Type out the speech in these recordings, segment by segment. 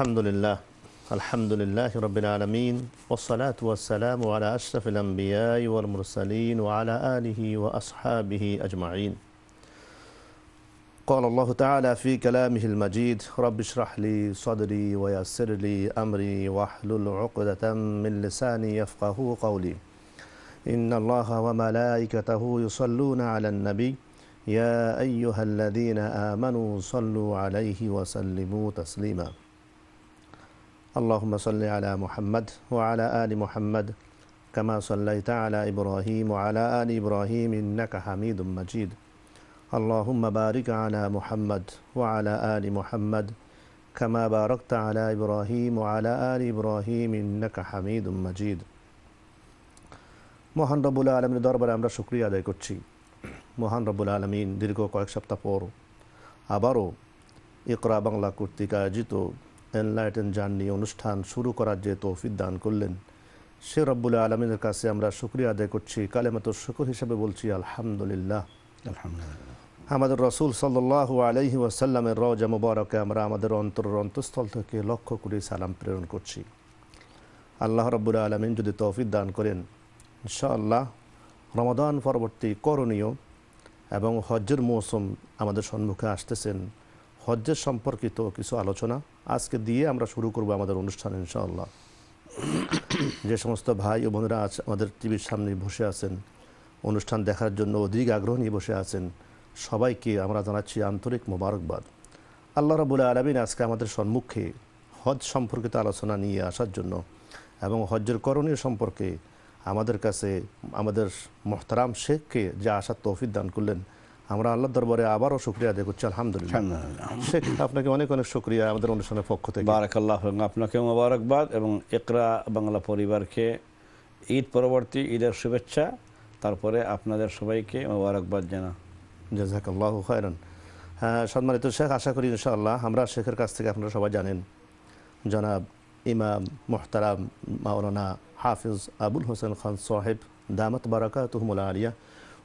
الحمد لله. الحمد لله رب العالمين والصلاة والسلام على أشرف الأنبياء والمرسلين وعلى آله وأصحابه أجمعين. قال الله تعالى في كلامه المجيد رب اشرح لي صدري ويسر لي أمري واحلل عقدة من لساني يفقه قولي. إن الله وملائكته يصلون على النبي يا أيها الذين آمنوا صلوا عليه وسلموا تسليما. اللهم صل على محمد وعلى آل محمد كما صليت على إبراهيم وعلى آل إبراهيم إنك حميد مجيد اللهم بارك على محمد وعلى آل محمد كما باركت على إبراهيم وعلى آل إبراهيم إنك حميد مجيد মহান রব্বুল আলমীর দরবারে আমরা শুক্রিয়া আদায় করছি মহান রব্বুল আলমিন দীর্ঘ কয়েক সপ্তাহ পর আবারও ইকরা বাংলা কর্তৃক আয়োজিত এনলাইটেন জার্নি অনুষ্ঠান শুরু করার যে তৌফিক দান করলেন। সে রব্বুল আলমিনের কাছে আমরা শুক্রিয়া আদায় করছি। কালেমাত শুকুর হিসেবে বলছি আলহামদুলিল্লাহ। আমাদের রসুল সাল্লাহ আলহি ওয়াসাল্লামের রজা মুবারকে আমরা আমাদের অন্তরের অন্তঃস্থল থেকে লক্ষ্য করে সালাম প্রেরণ করছি। আল্লাহ রব্বুল আলমিন যদি তৌফিক দান করেন ইনশাআল্লাহ রমাদান পরবর্তী করণীয় এবং হজ্জের মৌসুম আমাদের সম্মুখে আসতেছেন। হজ্জের সম্পর্কিত কিছু আলোচনা আজকে দিয়ে আমরা শুরু করব আমাদের অনুষ্ঠান, ইনশাআল্লাহ। যে সমস্ত ভাই ও বোনেরা আজ আমাদের টিভির সামনে বসে আছেন, অনুষ্ঠান দেখার জন্য অধিক আগ্রহ নিয়ে বসে আছেন, সবাইকে আমরা জানাচ্ছি আন্তরিক মোবারকবাদ। আল্লাহ রবুল্লা আলমিন আজকে আমাদের সম্মুখে হজ সম্পর্কিত আলোচনা নিয়ে আসার জন্য এবং হজ্জের করণীয় সম্পর্কে আমাদের কাছে, আমাদের মোহতারাম শেখকে যা আসার তৌফিক দান করলেন আমরা আল্লাহ দরবারে আবারও শুক্রিয়া আদায় করছি আলহামদুলিল্লাহ। শেখ আপনাকে অনেক অনেক শুক্রিয়া আমাদের অনুষ্ঠানের পক্ষ থেকে। বারাকাল্লাহ আপনাকে মোবারকবাদ এবং একরা বাংলা পরিবারকে ঈদ পরবর্তী ঈদের শুভেচ্ছা। তারপরে আপনাদের সবাইকে মোবারকবাদ জানা জাজাকাল্লাহ খায়রান হ্যাঁ সম্মানিত শেখ আশা করি ইনশাআল্লাহ আমরা শেখের কাছ থেকে আপনারা সবাই জানেন। জনাব ইমাম মোহতারাম মাওলানা হাফিজ আবুল হোসেন খান সাহেব দামত বারাকা তুহমুল্লা আলিয়া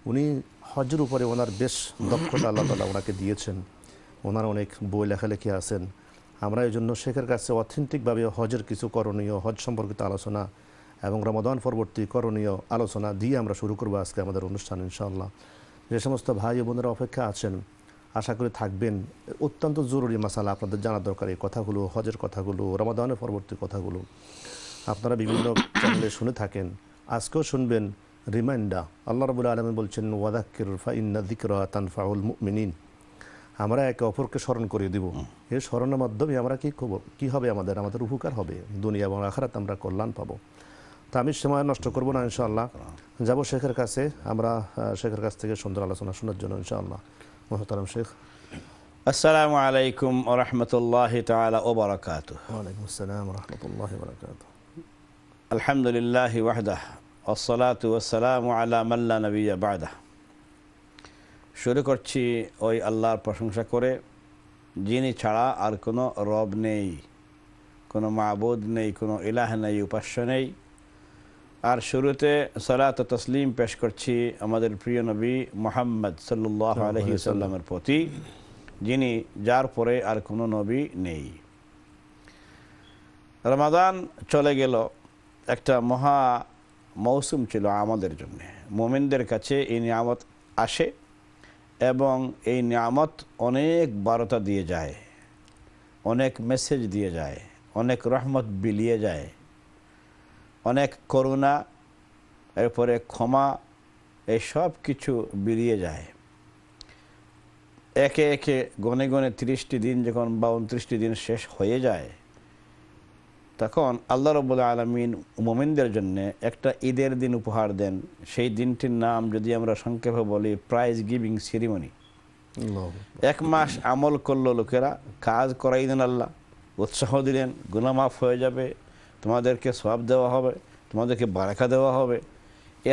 উনি হজের উপরে ওনার বেশ দক্ষতা আল্লাহ তালা ওনাকে দিয়েছেন। ওনার অনেক বই লেখালেখি আছেন। আমরা এই জন্য শেখের কাছে অথেন্টিকভাবে হজের কিছু করণীয় হজ সম্পর্কিত আলোচনা এবং রমাদান পরবর্তী করণীয় আলোচনা দিয়ে আমরা শুরু করব আজকে আমাদের অনুষ্ঠান, ইনশাআল্লাহ। যে সমস্ত ভাই বোনেরা অপেক্ষা আছেন, আশা করি থাকবেন। অত্যন্ত জরুরি মশালা আপনাদের জানার দরকার এই কথাগুলো হজের কথাগুলো, রমাদানের পরবর্তী কথাগুলো। আপনারা বিভিন্ন চ্যানেলে শুনে থাকেন, আজকেও শুনবেন। রিমাইন্ডার আল্লাহ রবুল আলমী বলছেন ওয়াদাক্কির ফাইন্না দিকরা তানফাউল মুমিনিন। আমরা একে অপরকে স্মরণ করে দিব। এই স্মরণের মাধ্যমে আমরা কি করব? কী হবে আমাদের? আমাদের উপকার হবে। দুনিয়া এবং আখারাত আমরা কল্যাণ পাবো। তা আমি সময় নষ্ট করব না ইনশাআল্লাহ। যাব শেখের কাছে। আমরা শেখের কাছ থেকে সুন্দর আলোচনা শোনার জন্য ইনশাআল্লাহ। মোহতারাম শেখ। আসসালামু আলাইকুম রহমতুল্লাহ তালা ওবরাকাত ওয়ালাইকুম আসসালাম রহমতুল্লাহ বরকাত আলহামদুলিল্লাহ ওয়াহদাহ। বাদা শুরু করছি ওই আল্লাহর প্রশংসা করে। যিনি ছাড়া আর কোনো রব নেই কোনো মাবুদ নেই কোনো ইলাহ নেই উপাস্য নেই। আর শুরুতে সালাত তসলিম পেশ করছি আমাদের প্রিয় নবী মোহাম্মদ সাল্লাহ আলহিসাল্লামের প্রতি যিনি যার পরে আর কোনো নবী নেই। রমাদান চলে গেল একটা মহা মৌসুম ছিল আমাদের জন্য। মোমিনদের কাছে এই নিয়ামত আসে এবং এই নিয়ামত অনেক বারতা দিয়ে যায়, অনেক মেসেজ দিয়ে যায়, অনেক রহমত বিলিয়ে যায়, অনেক করুণা, এরপরে ক্ষমা, এই সব কিছু বিলিয়ে যায়। একে একে গনে গনে তিরিশটি দিন, যখন বা উনত্রিশটি দিন শেষ হয়ে যায় তখন আল্লাহ রবুল আলমিন মোমিনদের জন্য একটা ঈদের দিন উপহার দেন। সেই দিনটির নাম যদি আমরা সংক্ষেপে বলি প্রাইজ গিভিং সেরিমনি এক মাস আমল করল লোকেরা কাজ করাই দেন আল্লাহ। উৎসাহ দিলেন গুনাহ মাফ হয়ে যাবে তোমাদেরকে সব দেওয়া হবে তোমাদেরকে বারাকা দেওয়া হবে।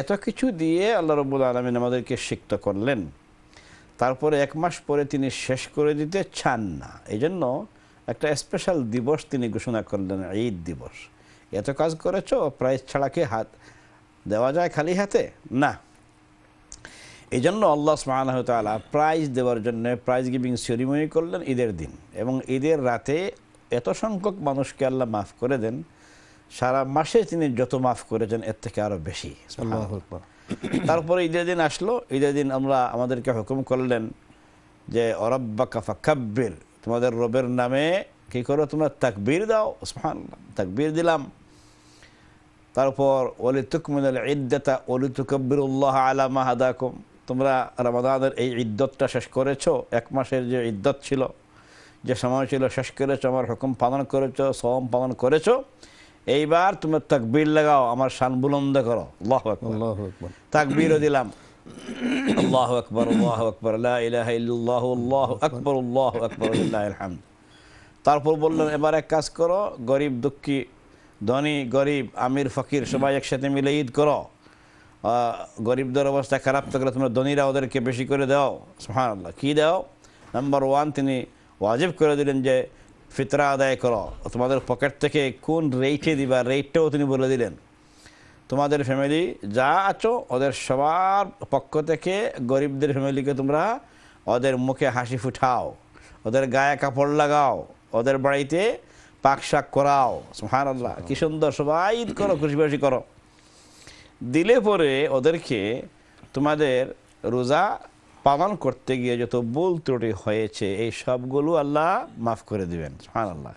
এত কিছু দিয়ে আল্লাহ রব্বুল আলমিন আমাদেরকে সিক্ত করলেন। তারপরে এক মাস পরে তিনি শেষ করে দিতে চান না। এই জন্য একটা স্পেশাল দিবস তিনি ঘোষণা করলেন ঈদ দিবস। এত কাজ করেছ প্রাইজ ছাড়া কি হাত দেওয়া যায় খালি হাতে? না। এই জন্য আল্লাহ সুবহানাহু ওয়া তাআলা প্রাইজ দেওয়ার জন্য প্রাইজ গিভিং সেরিমনি করলেন ঈদের দিন এবং ঈদের রাতে এত সংখ্যক মানুষকে আল্লাহ মাফ করে দেন সারা মাসে তিনি যত মাফ করেছেন এর থেকে আরও বেশি। তারপরে ঈদের দিন আসলো ঈদের দিন আমরা আমাদেরকে হুকুম করলেন যে অরব্বা কাফা কাব্বির তোমাদের রবের নামে কি করো? তোমরা তাকবীর দাও। সুবহানাল্লাহ। তাকবীর দিলাম। তারপর ওলি তুকমিনাল ইদ্দাতা ওলি তুকব্বিরুল্লাহ আলা মা হাদাকুম। তোমরা রমাদানের এই ইদ্দতটা শেষ করেছ? এক মাসের যে ইদ্দত ছিল যে সময় ছিল শেষ করেছ আমার হুকুম পালন করেছ সম পালন করেছ। এইবার তুমি তাকবীর লাগাও। আমার শান বুলন্দ করো। আল্লাহু তাকবীরও দিলাম। আল্লাহ আকবর আল্লাহ আকবর ইল্লাল্লাহু, আল্লাহু আকবর আল্লাহু আকবর লিল্লাহিল হামদ তারপর বললেন, এবার এক কাজ করো, গরিব, দুঃখী, ধনী, গরিব, আমির, ফকির, সবাই একসাথে মিলে ঈদ করো। গরিবদের অবস্থা খারাপ থাকলে তোমরা ধনীরা ওদেরকে বেশি করে দাও। সুবহানাল্লাহ। কি দাও? নাম্বার ওয়ান তিনি ওয়াজিব করে দিলেন যে, ফিতরা আদায় করো। তোমাদের পকেট থেকে কোন রেটে দিবা? রেটটাও তিনি বলে দিলেন। তোমাদের ফ্যামিলি যা আছো ওদের সবার পক্ষ থেকে গরিবদের ফ্যামিলিকে তোমরা ওদের মুখে হাসি ফুটাও ওদের গায়ে কাপড় লাগাও ওদের বাড়িতে পাক শাক করাও। সুহান আল্লাহ কি সুন্দর সবাই ঈদ করো খুশি খুশি করো। দিলে পরে ওদেরকে তোমাদের রোজা পালন করতে গিয়ে যত ভুল ত্রুটি হয়েছে এই সবগুলো আল্লাহ মাফ করে দিবেন। সুহান আল্লাহ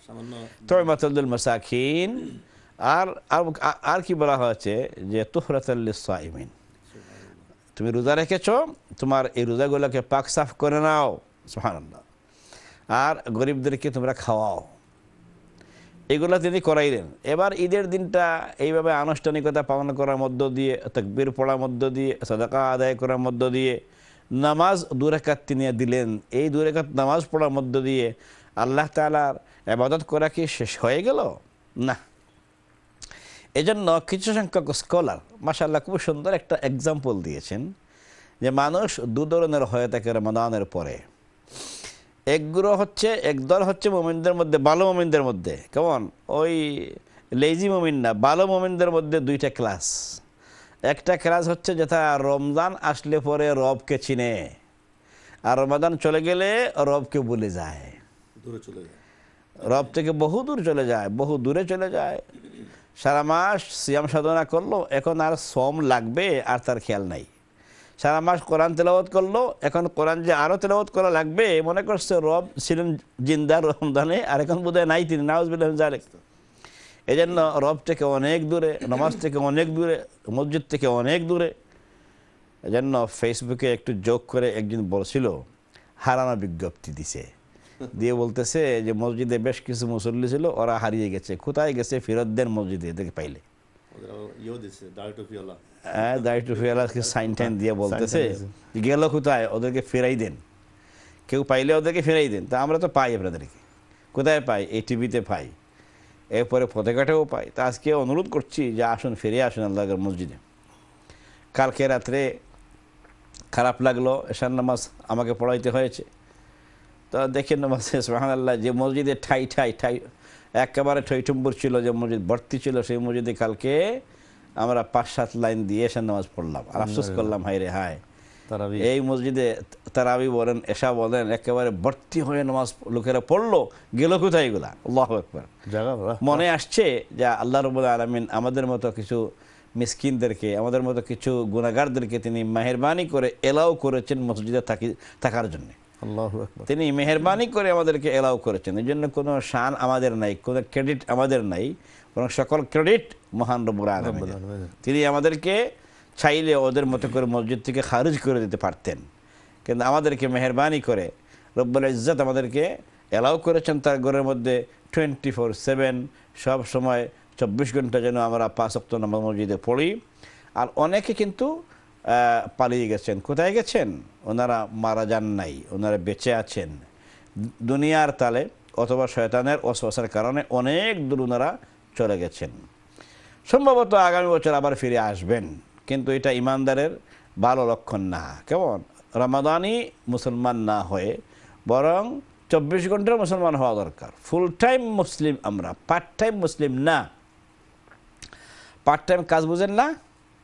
তৈমাতুল মাসাখিন আর আর- আর কি বলা হয়েছে যে তুহরাতাল্লিসাইমিন তুমি রোজা রেখেছ, তোমার এই রোজাগুলোকে পাক সাফ করে নাও, সুবহানাল্লাহ। আর গরিবদেরকে তোমরা খাওয়াও। এগুলো তিনি করাইলেন। এবার ঈদের দিনটা এইভাবে আনুষ্ঠানিকতা পালন করার মধ্য দিয়ে, তকবির পড়ার মধ্য দিয়ে, সাদাকা আদায় করার মধ্য দিয়ে, নামাজ দুরেকাত তিনি দিলেন। এই দুরেকাত নামাজ পড়ার মধ্য দিয়ে আল্লাহ তালার আবাদত করা কি শেষ হয়ে গেল? না। এজন্য কিছু সংখ্যক স্কলার মাসাল্লাহ খুব সুন্দর একটা এক্সাম্পল দিয়েছেন যে মানুষ দু ধরনের হয়ে থাকে রমাদানের পরে। একগুলো হচ্ছে একদল হচ্ছে মোমিনদের মধ্যে ভালো মোমিনদের মধ্যে। কেমন? ওই লেজি মোমিন না ভালো মোমিনদের মধ্যে দুইটা ক্লাস একটা ক্লাস হচ্ছে যেটা রমজান আসলে পরে রবকে চিনে আর রমাদান চলে গেলে রবকে বলে যায়। দূরে চলে যায়। রব থেকে বহু দূর চলে যায় বহু দূরে চলে যায়। সারা মাস সিয়াম সাধনা করল, এখন আর শ্রম লাগবে আর তার খেয়াল নাই। সারা মাস কোরআন তেলাওয়াত করল, এখন কোরআন যে আরও তেলাওয়াত করা লাগবে, মনে করছে রব ছিলেন জিন্দা রমদানে আর এখন বোধহয় নাই তিনি, নাউজ জালেক এই জন্য রব থেকে অনেক দূরে, নমাজ থেকে অনেক দূরে, মসজিদ থেকে অনেক দূরে। এজন্য ফেসবুকে একটু যোগ করে একজন বলছিল, হারানো বিজ্ঞপ্তি দিছে। দিয়ে বলতেছে যে মসজিদে বেশ কিছু মুসল্লি ছিল ওরা হারিয়ে গেছে। কোথায় গেছে? ফেরত দেন মসজিদে এদেরকে পাইলে। দাড়ি হ্যাঁ দায়িত্ব ফেরাজকে সাইন টাইন দিয়ে বলতেছে গেল কোথায়? ওদেরকে ফেরাই দেন। কেউ পাইলে ওদেরকে ফেরাই দেন। তা আমরা তো পাই আপনাদেরকে। কোথায় পাই? এই টিভিতে পাই। এরপরে পথেঘাটেও পাই। তা আজকে অনুরোধ করছি যে আসুন ফিরে আসুন আল্লাহর মসজিদে। কালকে রাত্রে খারাপ লাগল এশার নামাজ আমাকে পড়াইতে হয়েছে। তো দেখে নামাজে সোহান আল্লাহ যে মসজিদে ঠাই ঠাই ঠাই একেবারে ঠৈঠম্বর ছিল যে মসজিদ ভর্তি ছিল সেই মসজিদে কালকে আমরা পাঁচ সাত লাইন দিয়ে এসে নামাজ পড়লাম। আর আফসোস করলাম হায় রে হায়। তারাবি। এই মসজিদে তারাবি বলেন এসা বলেন একেবারে ভর্তি হয়ে নামাজ লোকেরা পড়ল গেল কোথায় এগুলা? আল্লাহ একবার মনে আসছে যে আল্লাহ রবুল আলমিন আমাদের মতো কিছু মিসকিনদেরকে আমাদের মতো কিছু গুণাগারদেরকে তিনি মেহরবানি করে এলাও করেছেন মসজিদে থাকি থাকার জন্য। তিনি মেহরবানি করে আমাদেরকে এলাও করেছেন। এই জন্য কোনো শান আমাদের নাই কোনো ক্রেডিট আমাদের নাই বরং সকল ক্রেডিট মহান রব্বুল আলামিনের। তিনি আমাদেরকে চাইলে ওদের মতো করে মসজিদ থেকে খারিজ করে দিতে পারতেন। কিন্তু আমাদেরকে মেহরবানি করে রব্বুল ইজ্জত আমাদেরকে এলাও করেছেন তার ঘরের মধ্যে টোয়েন্টি ফোর সেভেন সব সময় চব্বিশ ঘণ্টা যেন আমরা পাঁচ অক্ট নম্বর মসজিদে পড়ি। আর অনেকে কিন্তু পালিয়ে গেছেন। কোথায় গেছেন? ওনারা মারা যান নাই, ওনারা বেঁচে আছেন। দুনিয়ার তালে অথবা শয়তানের অসবাসের কারণে অনেক দূর ওনারা চলে গেছেন। সম্ভবত আগামী বছর আবার ফিরে আসবেন, কিন্তু এটা ইমানদারের ভালো লক্ষণ না। কেমন? রমাদানই মুসলমান না হয়ে বরং চব্বিশ ঘণ্টার মুসলমান হওয়া দরকার। ফুল টাইম মুসলিম আমরা পার্ট টাইম মুসলিম না। পার্ট টাইম কাজ বুঝেন না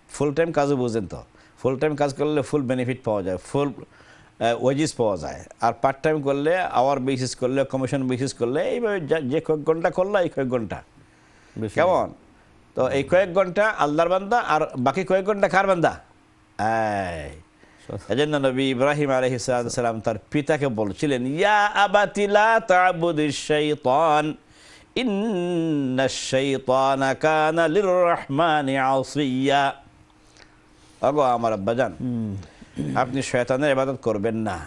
ফুল টাইম কাজও বুঝেন তো। ফুল টাইম কাজ করলে ফুল বেনিফিট পাওয়া যায় ফুল ওয়েজিস পাওয়া যায়। আর পার্ট টাইম করলে আওয়ার বেসিস করলে কমিশন বেসিস করলে এইভাবে যে কয়েক ঘণ্টা করল এই কয়েক ঘণ্টা। কেমন? তো এই কয়েক ঘণ্টা আল্লাহর বান্দা আর বাকি কয়েক ঘণ্টা কার বান্দা? এজন্য নবী ইব্রাহিম আলহিসাম তার পিতাকে বলছিলেন ইয়া আবাতিলা তাবুদিশ শাইতান ইন্নাশ শাইতানা কানা লিররহমানি আসিয়া ওগো আমার আব্বাজান আপনি শয়তানের ইবাদত করবেন না।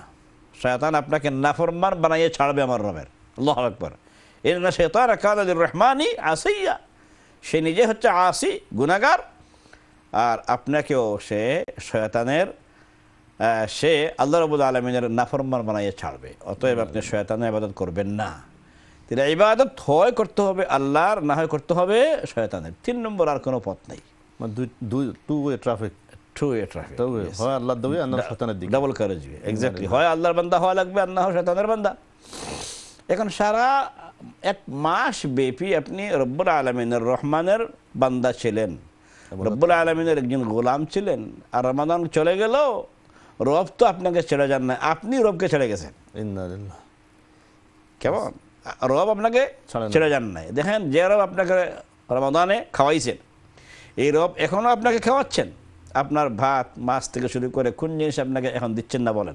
শয়তান আপনাকে নাফরমান বানাইয়ে ছাড়বে আমার রবের। আল্লাহু আকবার। ইন্না শাইতানা কানা লিররহমানি আসিয়া। সে নিজে হচ্ছে আসি, গুনাহগার, আর আপনাকেও সে শয়তানের সে আল্লাহ রবুল আলমিনের নাফরমান বানাইয়ে ছাড়বে। অতএব আপনি শয়তানের ইবাদত করবেন না। তিনি, ইবাদত হয় করতে হবে, আল্লাহর না হয় করতে হবে শয়তানের। তিন নম্বর আর কোনো পথ নেই। মানে ট্রাফিক ট্রু এ ট্রাফিক হয় আল্লাহর দিকে আর না শয়তানের দিকে। ডাবল কারেজ এক্স্যাক্টলি হয় আল্লাহর বান্দা হওয়া লাগবে আর না হয় শয়তানের বান্দা। এখন সারা এক মাস ব্যাপী আপনি রব্বুল আলমিনের রহমানের বান্দা ছিলেন। রব্বুল আলমিনের একজন গোলাম ছিলেন আর রমাদান চলে গেল রব তো আপনাকে ছেড়ে যান না আপনি রবকে ছেড়ে গেছেন। কেমন? রব আপনাকে ছেড়ে যান নাই। দেখেন যে রব আপনাকে রমাদানে খাওয়াইছেন এই রব এখনও আপনাকে খাওয়াচ্ছেন। আপনার ভাত মাছ থেকে শুরু করে কোন জিনিস আপনাকে এখন দিচ্ছেন না বলেন।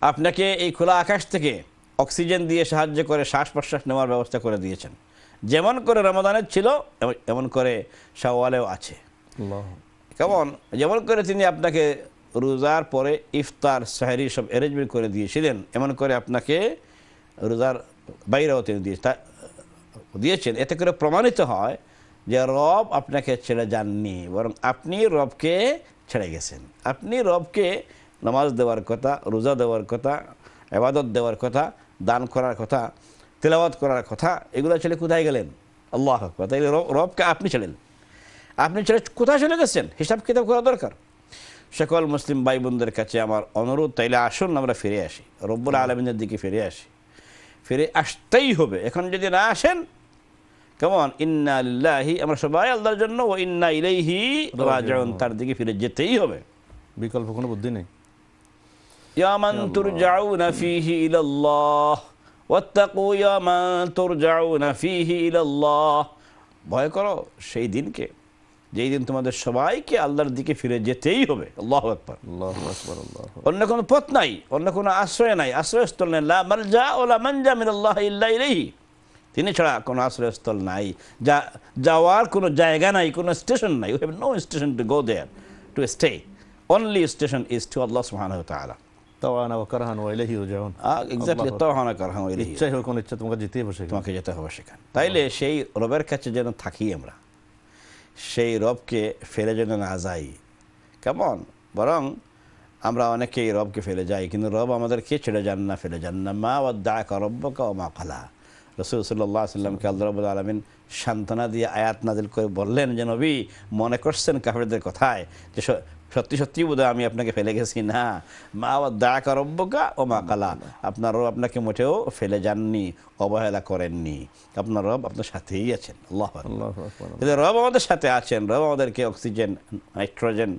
আপনাকে এই খোলা আকাশ থেকে অক্সিজেন দিয়ে সাহায্য করে শ্বাস প্রশ্বাস নেওয়ার ব্যবস্থা করে দিয়েছেন। যেমন করে রমাদানের ছিল এমন- করে শাওয়ালেও আছে। কেমন? যেমন করে তিনি আপনাকে রোজার পরে ইফতার সাহেরি সব অ্যারেঞ্জমেন্ট করে দিয়েছিলেন এমন করে আপনাকে রোজার বাইরেও তিনি দিয়ে দিয়েছেন। এতে করে প্রমাণিত হয় যে রব আপনাকে ছেড়ে যাননি, বরং আপনি রবকে ছেড়ে গেছেন। আপনি রবকে নামাজ দেওয়ার কথা, রোজা দেওয়ার কথা এবাদত দেওয়ার কথা, দান করার কথা, তেলাওয়াত করার কথা, এগুলো ছেড়ে কোথায় গেলেন? আল্লাহ তাই রব- রবকে আপনি ছেড়েন আপনি ছেড়ে কোথায় চলে গেছেন? হিসাব কিতাব করা দরকার। সকল মুসলিম ভাই বোনদের কাছে আমার অনুরোধ, তাইলে আসুন, আমরা ফিরে আসি। রব্বুল আলমিনের দিকে ফিরে আসি। ফিরে আসতেই হবে। এখন যদি না আসেন কেমন ইন্না লিল্লাহি আমরা সবাই আল্লাহর জন্য ও ইন্না ইলাইহি রাজিউন। তার দিকে ফিরে যেতেই হবে। বিকল্প কোনো বুদ্ধি নেই। ইয়ামান তুরজাউনা ফিহি ইলাল্লাহ ওয়াত্তাকু ইয়ামান তুরজাউনা ফিহি ইলাল্লাহ। ভয় করো সেই দিনকে যেই দিন তোমাদের সবাইকে আল্লাহর দিকে ফিরে যেতেই হবে। আল্লাহু আকবার। আল্লাহ আকবার আল্লাহ অন্য কোনো পথ নাই অন্য কোনো আশ্রয় নাই। আশ্রয়স্থল নেই। লা মালজা ও লা মানজা মিনাল্লাহ ইল্লা ইলাইহি। তিনি ছাড়া কোনো আশ্রয়স্থল নাই। যা যাওয়ার কোনো জায়গা নাই কোনো স্টেশন নাই। You have no station to go there to stay only station is to আল্লাহ কোন ইচ্ছা তোমাকে যেতে হবে সেখানে। তাইলে সেই রবের কাছে যেন থাকি আমরা। সেই রবকে ফেলে যেন না যাই। কেমন? বরং আমরা অনেকেই রবকে ফেলে যাই কিন্তু রব আমাদেরকে ছেড়ে যান না ফেলে যান না। মা ও দা রব্বকা ও মা খালা। রসুল সাল্লাহ সাল্লামকে আল্লাহ আলমিন সান্ত্বনা দিয়ে আয়াত নাজিল করে বললেন যে নবী মনে করছেন কাফেরদের কথায় যে সত্যি সত্যি বোধহয় আমি আপনাকে ফেলে গেছি না। মা ও দা রব্বকা ও মা কালা। আপনার রব আপনাকে মোটেও ফেলে যাননি অবহেলা করেননি। আপনার রব আপনার সাথেই আছেন। আল্লাহ রব আমাদের সাথে আছেন। রব আমাদেরকে অক্সিজেন নাইট্রোজেন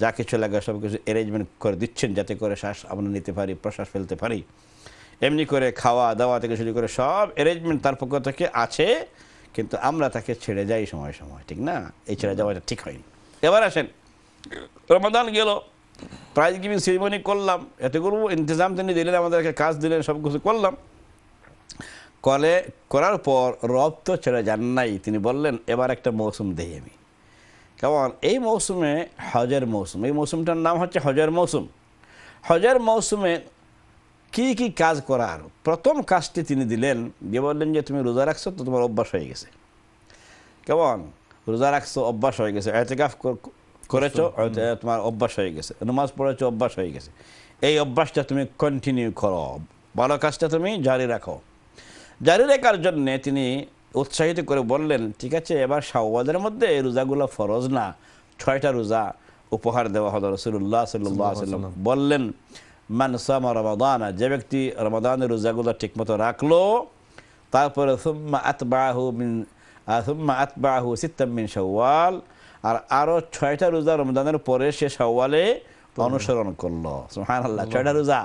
যা কিছু লাগে সব কিছু অ্যারেঞ্জমেন্ট করে দিচ্ছেন যাতে করে শ্বাস আমরা নিতে পারি প্রশ্বাস ফেলতে পারি। এমনি করে খাওয়া দাওয়া থেকে শুরু করে সব অ্যারেঞ্জমেন্ট তার পক্ষ থেকে আছে, কিন্তু আমরা তাকে ছেড়ে যাই সময় সময়, ঠিক না? এই ছেড়ে যাওয়াটা ঠিক হয়নি। এবার আসেন, রমাদান গেল প্রাইজ গিভিং সেরিমনি করলাম এতগুলো ইন্তজাম তিনি দিলেন, আমাদেরকে কাজ দিলেন, সব কিছু করলাম। কলে, করার পর রব তো ছেড়ে যান নাই, তিনি বললেন, এবার একটা মৌসুম দেই আমি। কেমন এই মৌসুমে হজের মৌসুম, এই মৌসুমটার নাম হচ্ছে হজের মৌসুম। হজের মৌসুমে কি কি কাজ করার? প্রথম কাজটি তিনি দিলেন যে বললেন যে তুমি রোজা রাখছো তো তোমার অভ্যাস হয়ে গেছে। কেমন? রোজা রাখছো অভ্যাস হয়ে গেছে। এতেকাফ করেছ তোমার অভ্যাস হয়ে গেছে। নামাজ পড়েছো অভ্যাস হয়ে গেছে। এই অভ্যাসটা তুমি কন্টিনিউ করো। ভালো কাজটা তুমি জারি রাখো। জারি রাখার জন্যে তিনি উৎসাহিত করে বললেন ঠিক আছে এবার শাওয়ালের মধ্যে এই রোজাগুলো ফরজ না। ছয়টা রোজা উপহার দেওয়া হলো রসুল্লাহ সাল্লাম বললেন মানসামা রমাদান যে ব্যক্তি রমাদানের রোজাগুলো ঠিকমতো রাখল তারপরে সুম্মা আতবাহু মিন সুম্মা আতবাহু সিত্তাম মিন শাওয়াল আর আরও ছয়টা রোজা রমজানের পরে সে শাওয়ালে অনুসরণ করল। সুবহানাল্লাহ ছয়টা রোজা।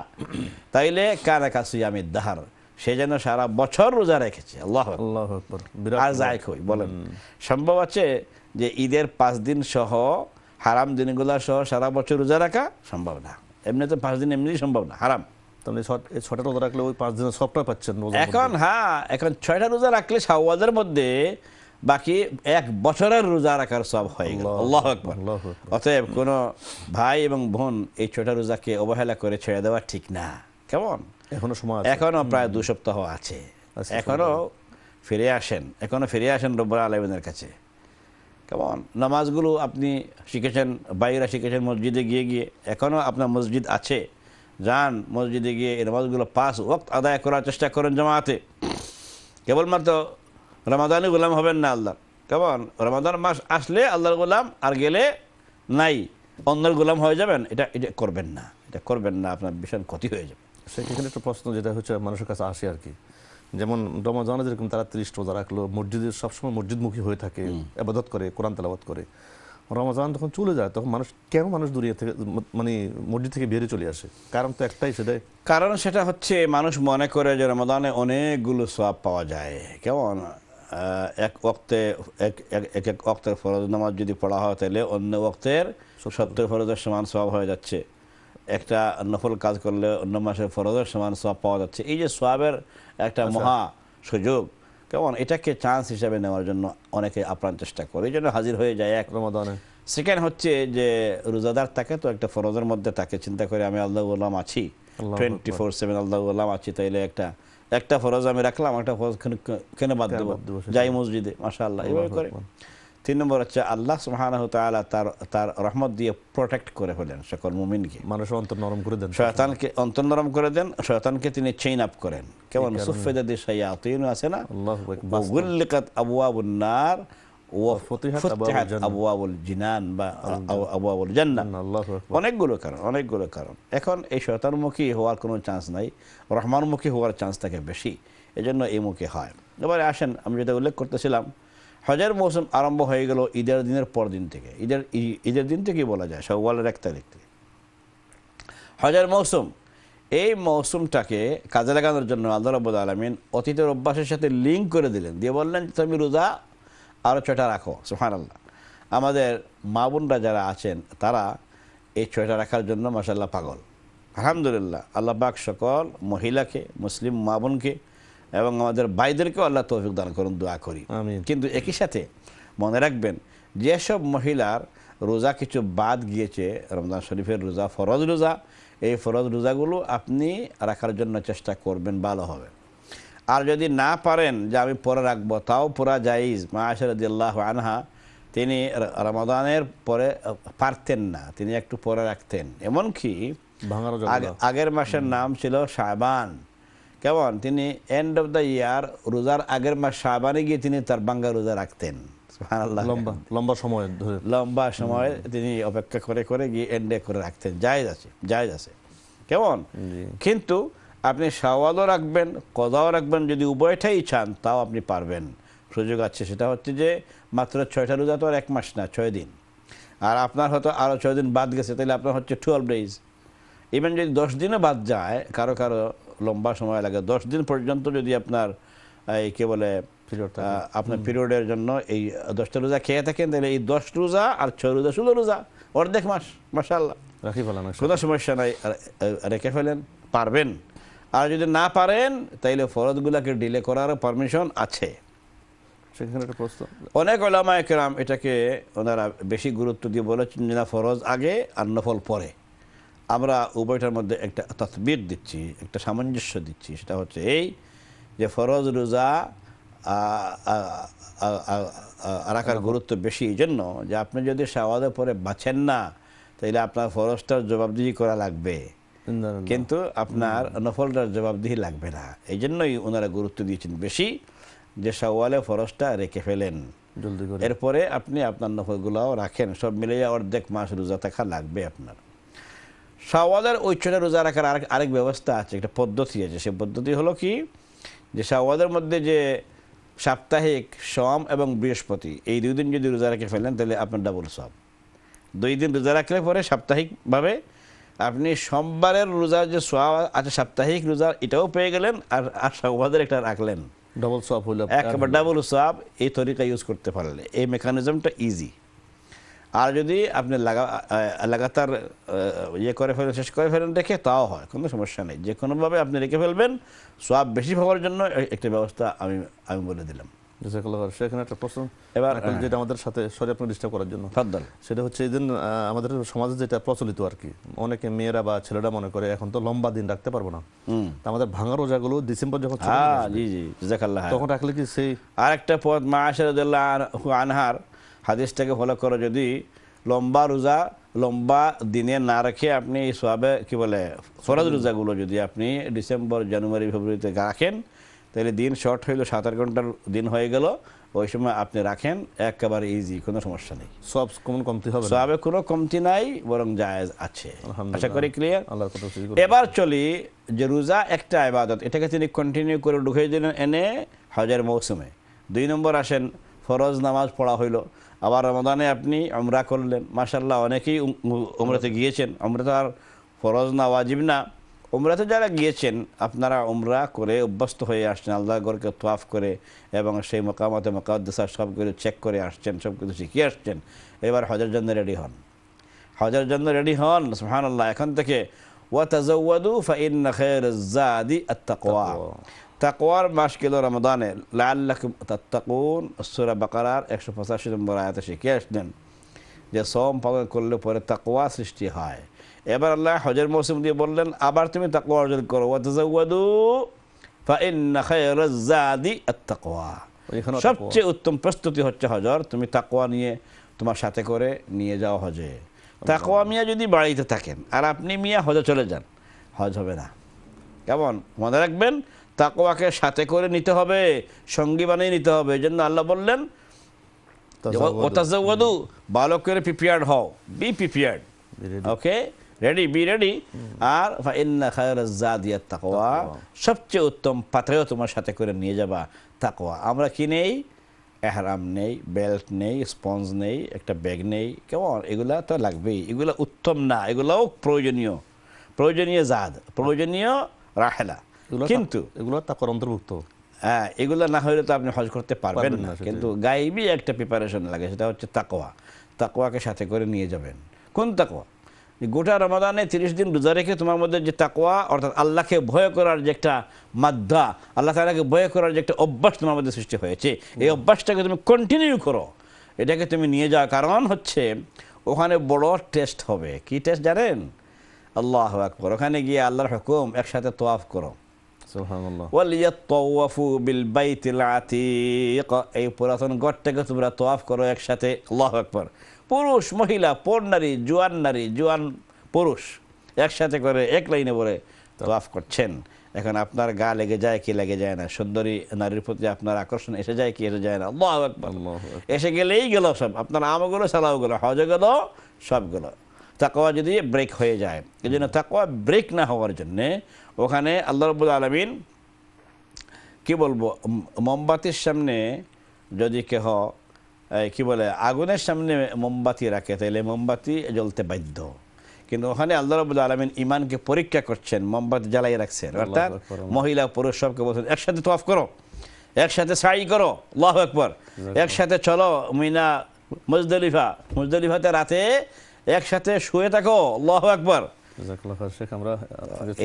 তাইলে কানা কাসিয়ামি দাহার সে যেন সারা বছর রোজা রেখেছে। আল্লাহ। আল্লাহ আর যাই কই বলেন। সম্ভব আছে যে ঈদের পাঁচ দিন সহ হারাম দিনগুলা সহ সারা বছর রোজা রাখা? সম্ভব না। এমনি তো পাঁচ দিন এমনি সম্ভব না হারাম। তাহলে ছটা রোজা রাখলে ওই পাঁচ দিনের সবটা পাচ্ছেন এখন হ্যাঁ এখন ছয়টা রোজা রাখলে শাওয়ালের মধ্যে বাকি এক বছরের রোজা রাখার সব হয়ে গেল। আল্লাহ অতএব কোনো ভাই এবং বোন এই ছয়টা রোজাকে অবহেলা করে ছেড়ে দেওয়া ঠিক না। কেমন? এখনও সময় এখনও প্রায় দু সপ্তাহ আছে। এখনও ফিরে আসেন এখনও ফিরে আসেন রব্বুল আলমিনের কাছে। কেমন নামাজগুলো আপনি শিখেছেন, বাইরা শিখেছেন মসজিদে গিয়ে গিয়ে। এখনও আপনার মসজিদ আছে। যান মসজিদে গিয়ে এই নামাজগুলো পাঁচ ওয়াক্ত আদায় করার চেষ্টা করেন জামাতে। কেবলমাত্র রমাদানি গোলাম হবেন না আল্লাহ। কেমন রমাদান মাস আসলে আল্লাহর গোলাম আর গেলে নাই। অন্যের গোলাম হয়ে যাবেন, এটা এটা করবেন না। এটা করবেন না, আপনার ভীষণ ক্ষতি হয়ে যাবে। সেখানে একটা প্রশ্ন, যেটা হচ্ছে মানুষের কাছে আসে আর কি। যেমন রমজানে যেরকম তারা ত্রিশ রোজা রাখল মসজিদে সবসময় মসজিদমুখী হয়ে থাকে আবাদত করে কোরআন তেলাবাদ করে। রমজান যখন চলে যায় তখন মানুষ কেন মানুষ দূরিয়ে থেকে মানে মসজিদ থেকে বেরিয়ে চলে আসে? কারণ তো একটাই সেটাই। কারণ সেটা হচ্ছে মানুষ মনে করে যে রমাদানে অনেকগুলো সব পাওয়া যায়। কেমন? এক ওক্তে এক এক- এক এক ওক্তের ফরজ নামাজ যদি পড়া হয় তাহলে অন্য ওক্তের সত্তর। ফরজের সমান সব হয়ে যাচ্ছে। একটা নফল কাজ করলে অন্য মাসের ফরজের সমান সব পাওয়া যাচ্ছে। এই যে সবের একটা মহা সুযোগ কেমন? এটাকে চান্স হিসাবে নেওয়ার জন্য অনেকে আপ্রাণ চেষ্টা করে। এই জন্য হাজির হয়ে যায় এক রমাদানে। সেকেন্ড হচ্ছে যে রোজাদার থাকে তো একটা ফরজের মধ্যে তাকে চিন্তা করে আমি আল্লাহ গোলাম আছি। টোয়েন্টি ফোর সেভেন আল্লাহ গোলাম আছি তাইলে একটা একটা ফরজ আমি রাখলাম একটা ফরজ কেন- বাদ দেবো? যাই মসজিদে মাসা আল্লাহ এভাবে করে। তিন নম্বর হচ্ছে আল্লাহ সুবহানাহু তাআলা তার তার রহমত দিয়ে প্রোটেক্ট করে ফেলেন সকল মুমিনকে। মানুষের অন্তর নরম করে দেন। শয়তানকে অন্তর নরম করে দেন শয়তানকে তিনি চেইন আপ করেন। কেমন? সুফেদাদি আছে না? আব- আল্লাহ অনেকগুলো কারণ অনেকগুলো কারণ। এখন এই শয়তানমুখী হওয়ার কোনো চান্স নাই রহমানমুখী হওয়ার চান্স থাকে বেশি। এজন্য এই মুখে হয়। এবারে আসেন আমি যেটা উল্লেখ করতেছিলাম হজের মৌসুম আরম্ভ হয়ে গেল ঈদের দিনের পর দিন থেকে। ঈদের ঈদের দিন থেকেই বলা যায় সওয়ালের এক তারিখ থেকে। হজের মৌসুম, এই মৌসুমটাকে কাজে লাগানোর জন্য আল্লাহ রব্বুল আলমিন অতীতের অভ্যাসের সাথে লিঙ্ক করে দিলেন। দিয়ে বললেন, তুমি রোজা আরও ছয়টা রাখো। সুহান আল্লাহ আমাদের মা বোনরা যারা আছেন, তারা এই ছয়টা রাখার জন্য মাসাল্লাহ পাগল। আলহামদুলিল্লাহ, আল্লাহ পাক সকল মহিলাকে, মুসলিম মা বোনকে এবং আমাদের ভাইদেরকেও আল্লাহ তৌফিক দান করুন দোয়া করি। কিন্তু একই সাথে মনে রাখবেন যেসব মহিলার রোজা কিছু বাদ গিয়েছে রমজান শরীফের রোজা ফরজ রোজা এই ফরজ রোজাগুলো আপনি রাখার জন্য চেষ্টা করবেন ভালো হবে। আর যদি না পারেন যে আমি পরে রাখব তাও পুরা জাইজ মা আশরদুল্লাহ আনহা তিনি রমাদানের পরে পারতেন না তিনি একটু পরে রাখতেন। এমনকি আগের মাসের নাম ছিল শাবান। কেমন? তিনি এন্ড অফ দ্য ইয়ার রোজার আগের মাস সাবানে গিয়ে তিনি তার বাঙ্গা রোজা রাখতেন। লম্বা লম্বা সময় ধরে। লম্বা সময় তিনি অপেক্ষা করে করে গিয়ে এন্ডে করে রাখতেন। জায়েজ আছে জায়েজ আছে। কেমন? কিন্তু আপনি সাওয়ালও রাখবেন কদাও রাখবেন যদি উভয়টাই চান তাও আপনি পারবেন। সুযোগ আছে সেটা হচ্ছে যে মাত্র ছয়টা রোজা তো আর এক মাস না ছয় দিন। আর আপনার হয়তো আরও ছয় দিন বাদ গেছে তাহলে আপনার হচ্ছে টুয়েলভ ডেজ ইভেন যদি দশ দিনও বাদ যায় কারও কারও লম্বা সময় লাগে। দশ দিন পর্যন্ত যদি আপনার এই কে বলে আপনার পিরিয়ডের জন্য এই দশটা রোজা খেয়ে থাকেন তাহলে এই দশ রোজা আর ছয় রোজা ষোলো রোজা অর্ধেক মাস মাসাল্লাহ রাখি ফেলান কোনো সমস্যা নাই রেখে ফেলেন পারবেন। আর যদি না পারেন তাইলে ফরজগুলোকে ডিলে করার পারমিশন আছে। সেখানে অনেক ওলামা একরাম এটাকে ওনারা বেশি গুরুত্ব দিয়ে বলেছেন যে না ফরজ আগে আর নফল পরে। আমরা উভয়টার মধ্যে একটা তসবির দিচ্ছি একটা সামঞ্জস্য দিচ্ছি সেটা হচ্ছে এই যে ফরজ রোজা রাখার গুরুত্ব বেশি এই জন্য যে আপনি যদি শাওয়াদের পরে বাঁচেন না তাহলে আপনার ফরজটার জবাবদিহি করা লাগবে। কিন্তু আপনার নফলটার জবাবদিহি লাগবে না। এই জন্যই ওনারা গুরুত্ব দিয়েছেন বেশি যে শাওয়ালে ফরজটা রেখে ফেলেন। এরপরে আপনি আপনার নফলগুলাও রাখেন সব মিলিয়ে অর্ধেক মাস রোজা থাকা লাগবে আপনার। শাওয়ালের ঐচ্ছনে রোজা রাখার আরেক আরেক ব্যবস্থা আছে একটা পদ্ধতি আছে। সে পদ্ধতি হলো কি? যে শাওয়ালের মধ্যে যে সাপ্তাহিক সোম এবং বৃহস্পতি এই দুই দিন যদি রোজা রেখে ফেলেন তাহলে আপনার ডাবল সব দুই দিন রোজা রাখলে পরে সাপ্তাহিকভাবে আপনি সোমবারের রোজার যে সোয়া আছে সাপ্তাহিক রোজা এটাও পেয়ে গেলেন আর আর শাওয়ালের একটা রাখলেন। ডবল সব হলো একবার ডাবল সাব এই তরিকা ইউজ করতে পারলে। এই মেকানিজমটা ইজি আর যদি আপনি লাগা লাগাতার ইয়ে করে ফেলেন শেষ করে ফেলেন রেখে তাও হয় কোনো সমস্যা নেই। যে কোনোভাবে আপনি রেখে ফেলবেন সব বেশি পাওয়ার জন্য একটি ব্যবস্থা আমি আমি বলে দিলাম। সেখানে একটা প্রশ্ন এবার- যেটা আমাদের সাথে আপনি ডিস্টার্ব করার জন্য। সেটা হচ্ছে এই দিন আমাদের সমাজে যেটা প্রচলিত আর কি অনেকে মেয়েরা বা ছেলেরা মনে করে এখন তো লম্বা দিন রাখতে পারব না। হুম। আমাদের ভাঙা রোজাগুলো ডিসেম্বর যখন হ্যাঁ জি জি জাকাল্লাহ তখন রাখলে কি সেই আরেকটা পথ মা আশারদুল্লাহ আনহার হাদিসটাকে ফলো করো যদি লম্বা রোজা লম্বা দিনে না রেখে আপনি সবে কি বলে ফরজ রোজাগুলো যদি আপনি ডিসেম্বর জানুয়ারি ফেব্রুয়ারিতে রাখেন তাহলে দিন শর্ট হইল সাত আট ঘণ্টার দিন হয়ে গেল ওই সময় আপনি রাখেন একেবারে ইজি কোনো সমস্যা নেই। সব কমন কমতি হবে না। সবে কোনো কমতি নাই বরং জায়েজ আছে। আশা করি ক্লিয়ার এবার চলি যে রোজা একটা আবাদত এটাকে তিনি কন্টিনিউ করে ঢুকিয়ে দিলেন এনে হজের মৌসুমে। দুই নম্বর আসেন ফরজ নামাজ পড়া হইল। আবার রমাদানে আপনি উমরা করলেন। মাসাল্লাহ অনেকেই উম- উম- উমরাতে গিয়েছেন। উমরা তো আর ফরজ না, ওয়াজিব না। উমরাতে যারা গিয়েছেন, আপনারা উমরা করে অভ্যস্ত হয়ে আসছেন আল্লাহ গড়কে তোয়াফ করে এবং সেই মোকামতে মোকাদ্দেশা সবগুলো চেক করে আসছেন সব কিছু শিখিয়ে আসছেন। এবার হজের জন্য রেডি হন। হজের জন্য রেডি হন সুহান আল্লাহ এখন থেকে ওয়াতাজাওয়াদু ফাইন্না খায়রাজ জাদি আত-তাকওয়া। তাকওয়ার মাস গেল রমাদানে। লাআল্লাকুম তাত্তাকুন। সূরা বাকারার 185 নম্বর আয়াতে শিখে আসলেন? যে সোম পালন করলে পরে তাকওয়া সৃষ্টি হয়। এবার আল্লাহ হজের মৌসুম দিয়ে বললেন আবার তুমি তাকওয়া অর্জন করো। আত-তাকওয়া। সবচেয়ে উত্তম প্রস্তুতি হচ্ছে হজর তুমি তাকওয়া নিয়ে তোমার সাথে করে নিয়ে যাও হজে। তাকওয়া মিয়া যদি বাড়িতে থাকেন আর আপনি মিয়া হজে চলে যান হজ হবে না। কেমন? মনে রাখবেন? তাকওয়াকে সাথে করে নিতে হবে সঙ্গী বানিয়ে নিতে হবে। এই জন্য আল্লাহ বললেন তাজাওয়াদু। ওতাজাওয়াদু ভালো করে প্রিপেয়ার্ড হও be prepared okay ready be ready আর ফাইন্না খায়রাজ জাদিয়াত তাকওয়া সবচেয়ে উত্তম পাত্রেও তোমার সাথে করে নিয়ে যাবা তাকওয়া। আমরা কি নেই? এহরাম নেই বেল্ট নেই স্পঞ্জ নেই একটা ব্যাগ নেই। কেমন এগুলা তো লাগবেই। এগুলা উত্তম না এগুলাও প্রয়োজনীয়। প্রয়োজনীয় জাদ প্রয়োজনীয় রাহেলা। কিন্তু এগুলো তাকওয়ার অন্তর্ভুক্ত। হ্যাঁ এগুলো না হলে তো আপনি হজ করতে পারবেন না। কিন্তু গাইবি একটা প্রিপারেশন লাগে সেটা হচ্ছে তাকোয়া তাকোয়াকে সাথে করে নিয়ে যাবেন। কোন তাকোয়া গোটা রমাদানে তিরিশ দিন রোজা রেখে তোমার মধ্যে যে তাকোয়া অর্থাৎ আল্লাহকে ভয় করার যে একটা মাধ্যা আল্লাহ তালাকে ভয় করার যে একটা অভ্যাস তোমার মধ্যে সৃষ্টি হয়েছে এই অভ্যাসটাকে তুমি কন্টিনিউ করো। এটাকে তুমি নিয়ে যাও কারণ হচ্ছে ওখানে বড় টেস্ট হবে। কি টেস্ট জানেন? আল্লাহ আকবর। ওখানে গিয়ে আল্লাহর হুকুম একসাথে তোয়াফ করো। এই পুরাতন গড়টাকে তোমরা তোয়াফ করো একসাথে। আল্লাহু পুরুষ মহিলা পর নারী জোয়ান নারী জোয়ান পুরুষ একসাথে করে এক লাইনে বলে তোয়াফ করছেন। এখন আপনার গা লেগে যায় কি লেগে যায় না? সুন্দরী নারীর প্রতি আপনার আকর্ষণ এসে যায় কি এসে যায় না? আল্লাহু আকবার। এসে গেলেই গেল সব। আপনার আমগুলো সালাওগুলো হজ গেল সবগুলো। তাকওয়া যদি ব্রেক হয়ে যায়। এই জন্য তাকওয়া ব্রেক না হওয়ার জন্যে ওখানে আল্লাহ রবুল আলমিন কি বলব মোমবাতির সামনে যদি কেহ কি বলে আগুনের সামনে মোমবাতি রাখে তাহলে মোমবাতি জ্বলতে বাধ্য। কিন্তু ওখানে আল্লাহ রবুল আলমিন ইমানকে পরীক্ষা করছেন মোমবাতি জ্বালাই রাখছেন। অর্থাৎ মহিলা পুরুষ সবকে বলছেন একসাথে তোয়াফ করো একসাথে সাই করো আল্লাহ আকবর। একসাথে চলো মিনা মুজদলিফা মুজদলিফাতে রাতে একসাথে শুয়ে থাকো। আল্লাহ আমরা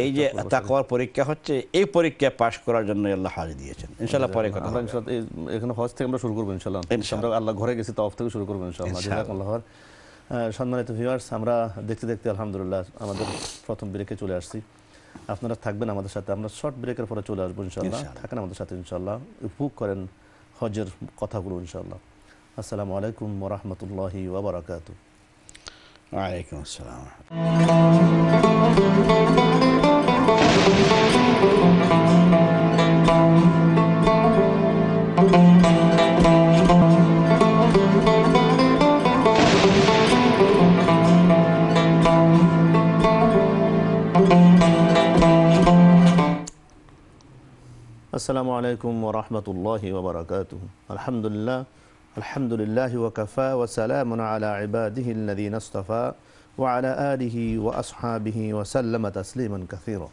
এই যে তাকওয়ার পরীক্ষা হচ্ছে এই পরীক্ষা পাশ করার জন্য আল্লাহ হাজ দিয়েছেন। ইনশাল্লাহ পরে কথা আমরা। ইনশাআল্লাহ এখানে হজ থেকে আমরা শুরু করব ইনশাআল্লাহ। ইনশাআল্লাহ। আমরা আল্লাহ ঘরে গেছি তাওফ থেকে শুরু করব ইনশাআল্লাহ। ইনশাআল্লাহ। জাযাকাল্লাহ সম্মানিত ভিউয়ার্স আমরা দেখতে দেখতে আলহামদুলিল্লাহ আমাদের প্রথম ব্রেকে চলে আসছি। আপনারা থাকবেন আমাদের সাথে আমরা শর্ট ব্রেকের পরে চলে আসব ইনশাআল্লাহ। ইনশাআল্লাহ। থাকেন আমাদের সাথে ইনশাআল্লাহ। উপভোগ করেন হজের কথাগুলো ইনশাআল্লাহ। আসসালামু আলাইকুম ওরহমতুল্লাহি ওবরাকাতু ওয়ালাইকুম আসসালাম আসসালামু আলাইকুম ওরহমতুল্লাহি ওবরাকাতু আলহামদুলিল্লাহ আলহামদুলিল্লাহ ওয়াকাফা ওয়াসালাম আলা ইবাদিহি الذين اصطفى وعلى آله وأصحابه وسلم تسليما كثيرا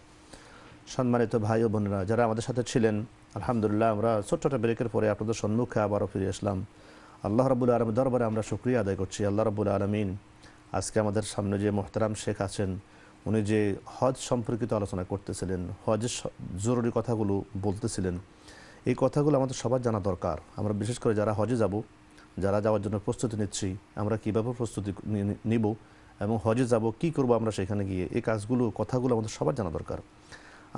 সম্মানিত ভাই ও বোনেরা যারা আমাদের সাথে ছিলেন আলহামদুলিল্লাহ আমরা ছোট্ট একটা ব্রেকের পরে আপনাদের সম্মুখে আবারও ফিরে আসলাম আল্লাহ রবুল আলমের দরবারে আমরা শুক্রিয়া আদায় করছি আল্লাহ রবুল আলমিন আজকে আমাদের সামনে যে মোহতারাম শেখ আছেন উনি যে হজ সম্পর্কিত আলোচনা করতেছিলেন হজের স- জরুরি কথাগুলো বলতেছিলেন এই কথাগুলো আমাদের সবার জানা দরকার। আমরা বিশেষ করে যারা হজে যাব যারা যাওয়ার জন্য প্রস্তুতি নিচ্ছি আমরা কীভাবে প্রস্তুতি নিব এবং হজে যাব কি করব আমরা সেখানে গিয়ে এই কাজগুলো কথাগুলো আমাদের সবার জানা দরকার।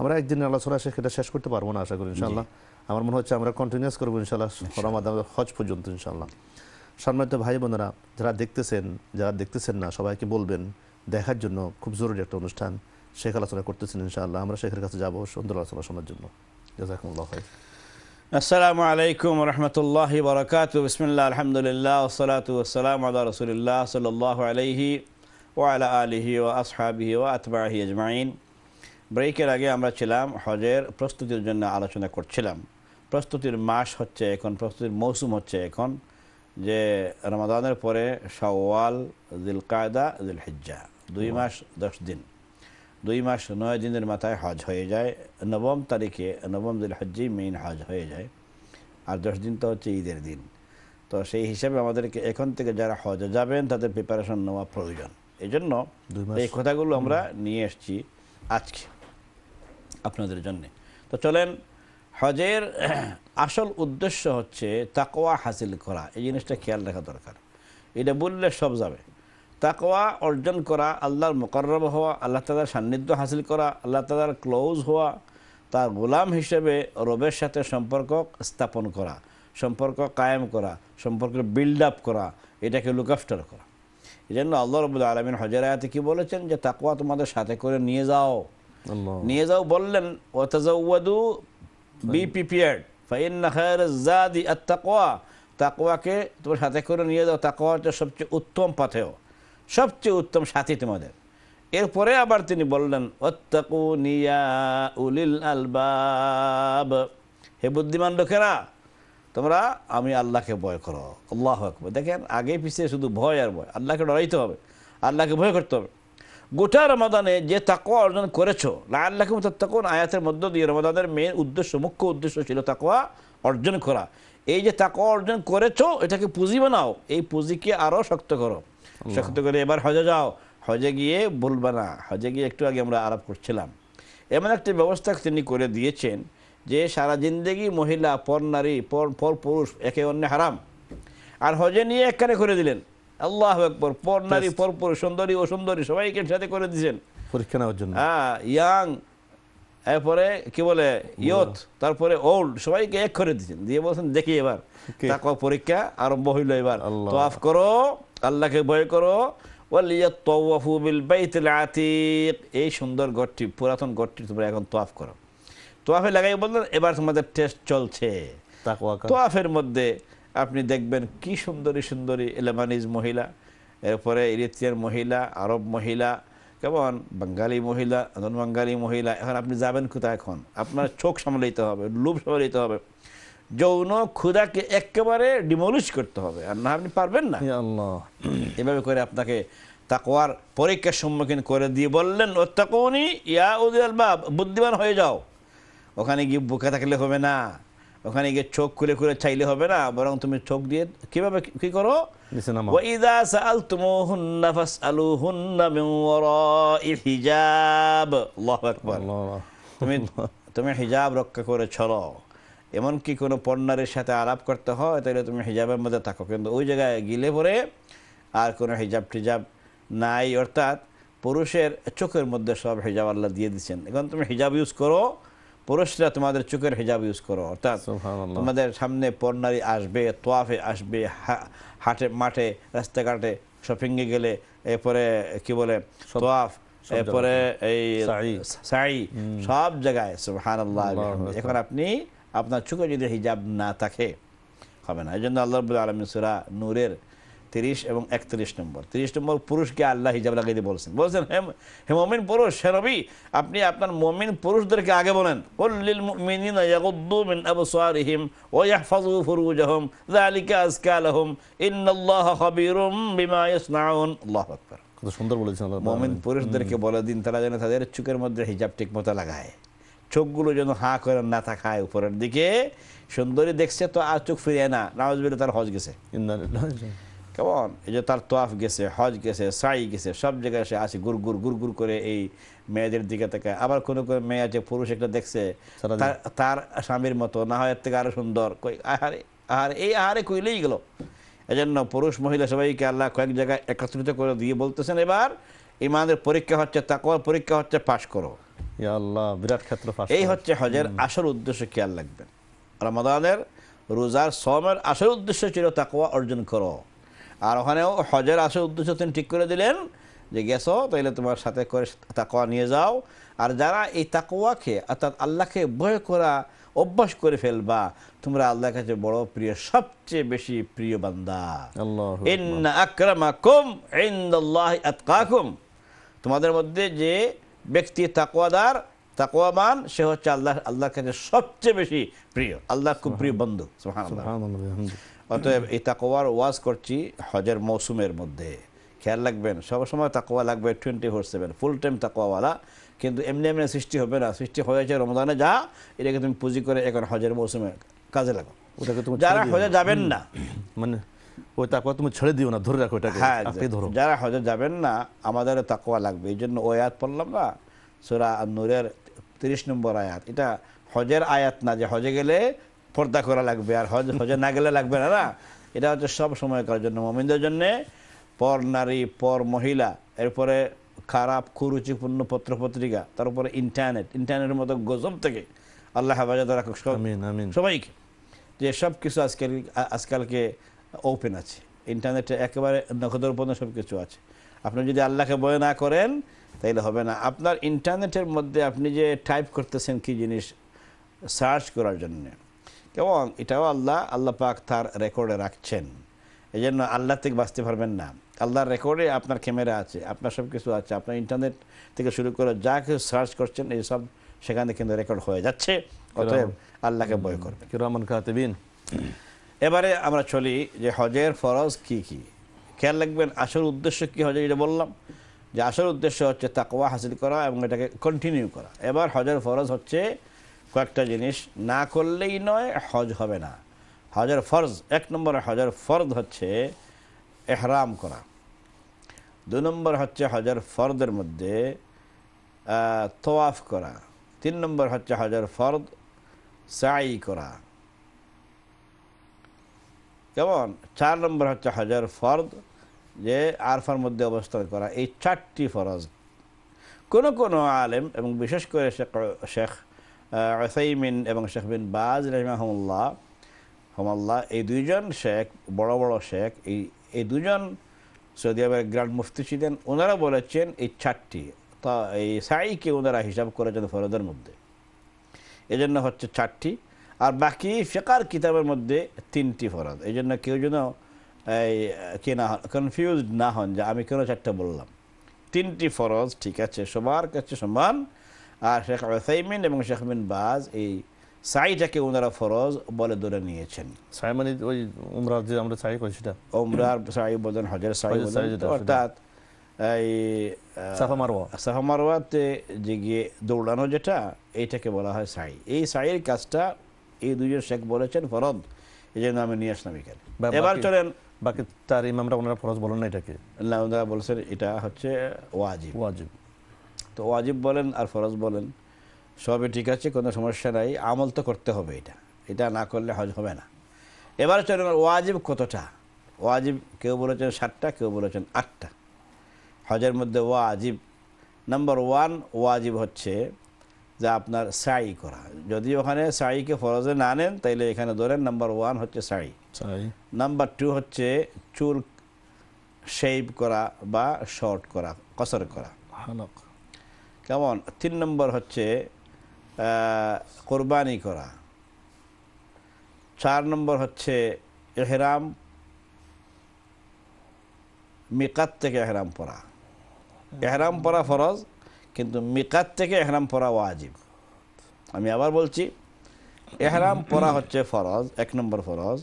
আমরা একদিন আলোচনা সেটা শেষ করতে পারব না আশা করি ইনশাল্লাহ আমার মনে হচ্ছে আমরা কন্টিনিউস করব ইনশাল্লাহ রমাদান হজ পর্যন্ত ইনশাল্লাহ সম্মানিত ভাই বোনেরা যারা দেখতেছেন যারা দেখতেছেন না সবাইকে বলবেন দেখার জন্য খুব জরুরি একটা অনুষ্ঠান। শেখ আলোচনা করতেছেন ইনশাআল্লাহ। আমরা শেখের কাছে যাব সুন্দর আলোচনা শোনার জন্য। জাজাকুমুল্লাহ খাইর। আসসালামু আলাইকুম রহমতুল্লাহ বরকাত বিসমিল্লাহ আলহামদুলিল্লাহ ওসলাত ওসালাম আল্লাহ রসুলিল্লাহ সাল্লাহ আলাইহি ও আলা আলিহি ও আসহাবিহি ও আতবাহি আজমাইন। ব্রেকের আগে আমরা ছিলাম হজের প্রস্তুতির জন্য আলোচনা করছিলাম। প্রস্তুতির মাস হচ্ছে এখন প্রস্তুতির মৌসুম হচ্ছে এখন যে রমাদানের পরে শাওয়াল দিল কায়দা দিল হিজ্জা দুই মাস দশ দিন। দুই মাস নয় দিনের মাথায় হজ হয়ে যায়। নবম তারিখে নবম দিল হজ্জেই মেইন হজ হয়ে যায়। আর দশ দিন তো হচ্ছে ঈদের দিন। তো সেই হিসাবে আমাদেরকে এখন থেকে যারা হজে যাবেন তাদের প্রিপারেশন নেওয়া প্রয়োজন। এই জন্য এই কথাগুলো আমরা নিয়ে এসেছি আজকে আপনাদের জন্য। তো চলেন হজের আসল উদ্দেশ্য হচ্ছে তাকওয়া হাসিল করা। এই জিনিসটা খেয়াল রাখা দরকার। এটা বললে সব যাবে। তাকওয়া অর্জন করা আল্লাহর মোকাররব হওয়া আল্লাহ তালার সান্নিধ্য হাসিল করা আল্লাহ তালার ক্লোজ হওয়া তার গোলাম হিসেবে রবের সাথে সম্পর্ক স্থাপন করা সম্পর্ক কায়েম করা সম্পর্ক বিল্ড আপ করা এটাকে লুক আফটার করা। এই জন্য আল্লাহ রবুল্লা আলমিন হজের আয়াতে কি বলেছেন যে তাকওয়া তোমাদের সাথে করে নিয়ে যাও। নিয়ে যাও বললেন ওয়াতাজাওয়াদু বি প্রিপেয়ার্ড খায়র জাদি তাকওয়াকে তোমার সাথে করে নিয়ে যাও। তাকওয়া হচ্ছে সবচেয়ে উত্তম পাথেয়। সবচেয়ে উত্তম সাথী তোমাদের। এরপরে আবার তিনি বললেন অত্তাকু নিয়া উলিল আলবাব। হে বুদ্ধিমান লোকেরা, তোমরা, আমি আল্লাহকে ভয় করো। আল্লাহ আকবর। দেখেন আগে পিছিয়ে শুধু ভয় আর ভয়। আল্লাহকে ডরাইতে হবে, আল্লাহকে ভয় করতে হবে। গোটা রমাদানে যে তাকওয়া অর্জন করেছ আল্লাহকে তখন আয়াতের মধ্য দিয়ে রমাদানের মেন উদ্দেশ্য, মুখ্য উদ্দেশ্য ছিল তাকওয়া অর্জন করা। এই যে তাকওয়া অর্জন করেছ, এটাকে পুঁজি বানাও। এই পুঁজিকে আরও শক্ত করো। শক্ত করে এবার হজে যাও। হজে গিয়ে বলবা না। হজে গিয়ে একটু আগে আমরা আলাপ করছিলাম। এমন একটা ব্যবস্থা তিনি করে দিয়েছেন যে সারা জিন্দেগি মহিলা পর নারী পর পর পুরুষ একে অন্য হারাম। আর হজে নিয়ে একখানে করে দিলেন। আল্লাহ একবার পর নারী পর পুরুষ সুন্দরী ও সুন্দরী সবাইকে সাথে করে দিয়েছেন। পরীক্ষা নেওয়ার জন্য। হ্যাঁ ইয়াং এরপরে কি বলে ইয়থ তারপরে ওল্ড সবাইকে এক করে দিয়েছেন। দিয়ে বলছেন দেখি এবার? তাকওয়া পরীক্ষা আরম্ভ হইল এবার। আল্লাহ। তোয়াফ করো আল্লাহকে ভয় করো। ওয়ালিয়াত্তাওয়াফু বিল বাইতিল আতিক। এই সুন্দর ঘরটি পুরাতন ঘরটি তোমরা এখন তোয়াফ করো। তোয়াফে লাগাই বললেন এবার তোমাদের টেস্ট চলছে। তোয়াফের মধ্যে আপনি দেখবেন কি সুন্দরী সুন্দরী এলেমানিজ মহিলা এরপরে ইরিত্রিয়ার মহিলা আরব মহিলা কেমন? বাঙালি মহিলা নন বাঙালি মহিলা। এখন আপনি যাবেন কোথায় এখন? আপনার চোখ সামলাইতে হবে লুপ সামলাইতে হবে। যৌন ক্ষুদাকে একেবারে ডিমলিশ করতে হবে। আর না আপনি পারবেন না। এভাবে করে আপনাকে তাকওয়ার পরীক্ষার সম্মুখীন করে দিয়ে বললেন ওত্তাকুনি ইয়া উদিল আলবাব বুদ্ধিমান হয়ে যাও। ওখানে গিয়ে বুকে থাকলে হবে না। ওখানে গিয়ে চোখ খুলে খুলে চাইলে হবে না। বরং তুমি চোখ দিয়ে কীভাবে কি- করো? তুমি তুমি হিজাব রক্ষা করে চলো। এমনকি কোনো পণ্যারের সাথে আলাপ করতে হয় তাহলে তুমি হিজাবের মধ্যে থাকো। কিন্তু ওই জায়গায় গিলে পরে আর কোনো হিজাব টিজাব নাই অর্থাৎ পুরুষের চোখের মধ্যে সব হিজাব আল্লাহ দিয়ে দিচ্ছেন। এখন তুমি হিজাব ইউজ করো পুরুষরা তোমাদের চোখের হিজাব ইউজ করো অর্থাৎ তোমাদের সামনে পর্নারি আসবে তোয়াফে আসবে হা- হাটে মাঠে রাস্তাঘাটে শপিংয়ে গেলে এরপরে কি বলে তোয়াফ এরপরে এই সাই। সব জায়গায় সুবহান আল্লাহ এখন আপনি আপনার চোখে যদি হিজাব না থাকে হবে না। এই জন্য আল্লাহ রবুল্লা আলমিন সুরা নূরের তিরিশ এবং একত্রিশ নম্বর। তিরিশ নম্বর পুরুষকে আল্লাহ হিজাব লাগাইতে বলছেন। বলছেন হে হে মমিন পুরুষ হে নবী আপনি আপনার মমিন পুরুষদেরকে আগে বলেন। কুল্লিল মুমিনিনা ইয়াগুদ্দু মিন আবসারিহিম ওয়া ইয়াহফাযু ফুরুজাহুম যালিকা আযকা লাহুম ইন্নাল্লাহা খাবীরুম বিমা ইয়াসনাউন। আল্লাহু আকবার। কত সুন্দর বলেছেন আল্লাহ মমিন পুরুষদেরকে বলে দিন তারা যেন তাদের চোখের মধ্যে হিজাব ঠিক মতো লাগায়। চোখগুলো যেন হাঁ করে না থাকায় উপরের দিকে। সুন্দরী দেখছে তো আর চোখ ফিরিয়ে না। নামাজ বেরো তার হজ গেছে। কেমন? এই যে তার তোয়াফ গেছে হজ গেছে সাই গেছে সব জায়গায় সে আসে গুর গুর গুর গুর করে এই মেয়েদের দিকে তাকায়। আবার কোনো কোনো মেয়ে আছে পুরুষ একটা দেখছে তার- তার স্বামীর মতো। না হয় এর থেকে আরও সুন্দর। কই আহারে আহারে এই আহারে কইলেই গেল। এজন্য পুরুষ মহিলা সবাইকে আল্লাহ কয়েক জায়গায় একত্রিত করে দিয়ে বলতেছেন এবার ইমানের পরীক্ষা হচ্ছে তাকওয়ার পরীক্ষা হচ্ছে পাশ করো। আল্লাহ বিরাট ক্ষেত্র এই হচ্ছে হজের আসল উদ্দেশ্য খেয়াল রাখবেন রমাদানের রোজার সমের আসল উদ্দেশ্য ছিল তাকওয়া অর্জন করো। আর ওখানেও হজের আসল উদ্দেশ্য তিনি ঠিক করে দিলেন যে গেছো তাইলে তোমার সাথে করে তাকওয়া নিয়ে যাও। আর যারা এই তাকওয়াকে অর্থাৎ আল্লাহকে ভয় করা অভ্যাস করে ফেলবা তোমরা আল্লাহর কাছে বড় প্রিয় সবচেয়ে বেশি প্রিয় বান্দা। আল্লাহ আকরামাকুম ইনদাল্লাহি আতকাকুম। তোমাদের মধ্যে যে ব্যক্তি তাকওয়াদার তাকওয়াবান সে হচ্ছে আল্লাহ আল্লাহর কাছে সবচেয়ে বেশি প্রিয়। আল্লাহ খুব প্রিয় বন্ধু। অতএব এই তাকোয়ার ওয়াজ করছি হজের মৌসুমের মধ্যে। খেয়াল রাখবেন সবসময় তাকোয়া লাগবে twenty four seven full time তাকোয়াওয়ালা কিন্তু এমনি এমনি সৃষ্টি হবে না। সৃষ্টি হয়েছে রমজানে যা এটাকে তুমি পুঁজি করে এখন হজের মৌসুমে কাজে লাগো ওটাকে তুমি যারা হজে যাবেন না। মানে ওই তাকওয়া তুমি ছেড়ে দিও না ধরে রাখো এটাকে। হ্যাঁ আঁকড়ে ধরো। যারা হজে যাবেন না আমাদেরও তাকওয়া লাগবে। এই জন্য ওই আয়াত পড়লাম না? সুরা নূরের তিরিশ নম্বর আয়াত। এটা হজের আয়াত না যে হজে গেলে পর্দা করা লাগবে আর হজ হজে না গেলে লাগবে না না? এটা হচ্ছে সব সময়কার জন্য। মমিনদের জন্য পর নারী পর মহিলা এরপরে খারাপ কুরুচিপূর্ণ পত্রপত্রিকা তার উপরে ইন্টারনেট ইন্টারনেটের মতো গজব থেকে আল্লাহ হেফাজত রাখুক। আমিন আমিন। সবাইকে। যে সব কিছু আজকাল আজকালকে ওপেন আছে। ইন্টারনেটে একেবারে নগদের উপর সব কিছু আছে। আপনি যদি আল্লাহকে বয় না করেন তাইলে হবে না। আপনার ইন্টারনেটের মধ্যে আপনি যে টাইপ করতেছেন কি জিনিস সার্চ করার জন্য। কেমন? এটাও আল্লাহ আল্লাহ পাক তার রেকর্ডে রাখছেন। এই জন্য আল্লাহ থেকে বাঁচতে পারবেন না। আল্লাহর রেকর্ডে আপনার ক্যামেরা আছে আপনার সব কিছু আছে। আপনার ইন্টারনেট থেকে শুরু করে যা কিছু সার্চ করছেন এই সব সেখানে কিন্তু রেকর্ড হয়ে যাচ্ছে। অতএব আল্লাহকে বয় করবেন। কিরামান কাতিবিন এবারে আমরা চলি যে হজের ফরজ কি কি? খেয়াল রাখবেন, আসল উদ্দেশ্য কি হজে? এটা বললাম, যে আসল উদ্দেশ্য হচ্ছে তাকওয়া হাসিল করা এবং এটাকে কন্টিনিউ করা। এবার হজের ফরজ হচ্ছে কয়েকটা জিনিস, না করলেই নয়, হজ হবে না। হজের ফরজ, এক নম্বরে হজের ফরজ হচ্ছে এহরাম করা। দু নম্বর হচ্ছে হজের ফরদের মধ্যে তোয়াফ করা। তিন নম্বর হচ্ছে হজের ফরদ সাই করা। কেমন? চার নম্বর হচ্ছে হজর ফরদ, যে আরফার মধ্যে অবস্থান করা। এই চারটি ফরজ। কোন কোন আলেম এবং বিশেষ করে শেখ শেখ ওসাইমিন এবং শেখ বিন বাজ রহমাহমুল্লাহ, হমাল্লাহ, এই দুইজন শেখ, বড় বড় শেখ, এই এই দুজন সৌদি আরবের গ্র্যান্ড মুফতি ছিলেন। ওনারা বলেছেন এই চারটি, তা এই সাইকে ওনারা হিসাব করেছেন ফরজের মধ্যে। এজন্য হচ্ছে চারটি। আর বাকি ফেকার কিতাবের মধ্যে তিনটি ফরজ। এই জন্য কেউ যেন এই কে না কনফিউজ না হন যে আমি কেন চারটা বললাম। তিনটি ফরজ ঠিক আছে সবার কাছে সমান। আর শেখ ওসাইমিন এবং শেখ বিন বাজ এই সাইটাকে ওনারা ফরজ বলে ধরে নিয়েছেন। সাই মানে ওই উমরা যে আমরা সাই করি সেটা? ওমরার সাই বলেন হজের সাই অর্থাৎ এই সাফা মারওয়া। সাফা মারওয়াতে যে গিয়ে দৌড়ানো যেটা এইটাকে বলা হয় সাই। এই সাইয়ের কাজটা এই দুজন শেখ বলেছেন ফরদ এই জন্য আমি নিয়ে আসলাম এখানে। এবার চলেন বাকি তার ইমামরা ওনারা ফরজ বলেন না এটাকে? ওনারা বলছেন এটা হচ্ছে ওয়াজিব। ওয়াজিব। তো ওয়াজিব বলেন আর ফরজ বলেন সবই ঠিক আছে কোনো সমস্যা নাই আমল তো করতে হবে এটা। এটা না করলে হজ হবে না। এবার চলেন ওয়াজিব কতটা? ওয়াজিব কেউ বলেছেন সাতটা কেউ বলেছেন আটটা। হজের মধ্যে ওয়াজিব। নাম্বার ওয়ান ওয়াজিব হচ্ছে যে আপনার সাই করা। যদি ওখানে সাইকে ফরজে না নেন তাইলে এখানে ধরেন নাম্বার ওয়ান হচ্ছে সাই। নাম্বার টু হচ্ছে চুল শেভ করা বা শর্ট করা কসর করা। কেমন? তিন নম্বর হচ্ছে কোরবানি করা। চার নম্বর হচ্ছে এহরাম মিকাত থেকে এহরাম পরা এহরাম পরা ফরজ কিন্তু মিকাত থেকে এহরাম পরা ওয়াজিব। আমি আবার বলছি এহরাম পরা হচ্ছে ফরজ এক নম্বর ফরজ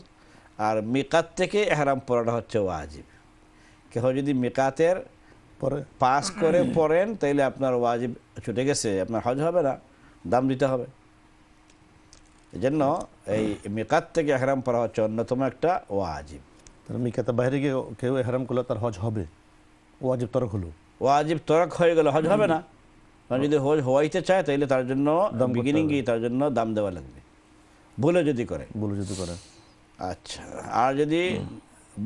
আর মিকাত থেকে এহরাম পরাটা হচ্ছে ওয়াজিব। কেহ যদি মিকাতের পরে পাস করে পড়েন তাইলে আপনার ওয়াজিব ছুটে গেছে আপনার হজ হবে না দাম দিতে হবে। এই জন্য এই মিকাত থেকে এহরাম পরা হচ্ছে অন্যতম একটা ওয়াজিব। তার মিকাতে বাইরে গিয়ে কেউ এহরাম করলে তার হজ হবে? ওয়াজিব তরক হলো। ওয়াজিব তরক হয়ে গেলে হজ হবে না। কারণ যদি হজ হওয়াইতে চায় তাহলে তার জন্য দাম করতে বিগিনিং হবে। তার জন্য দাম দেওয়া লাগবে। ভুলে যদি করে। বলে যদি করে। আচ্ছা আর যদি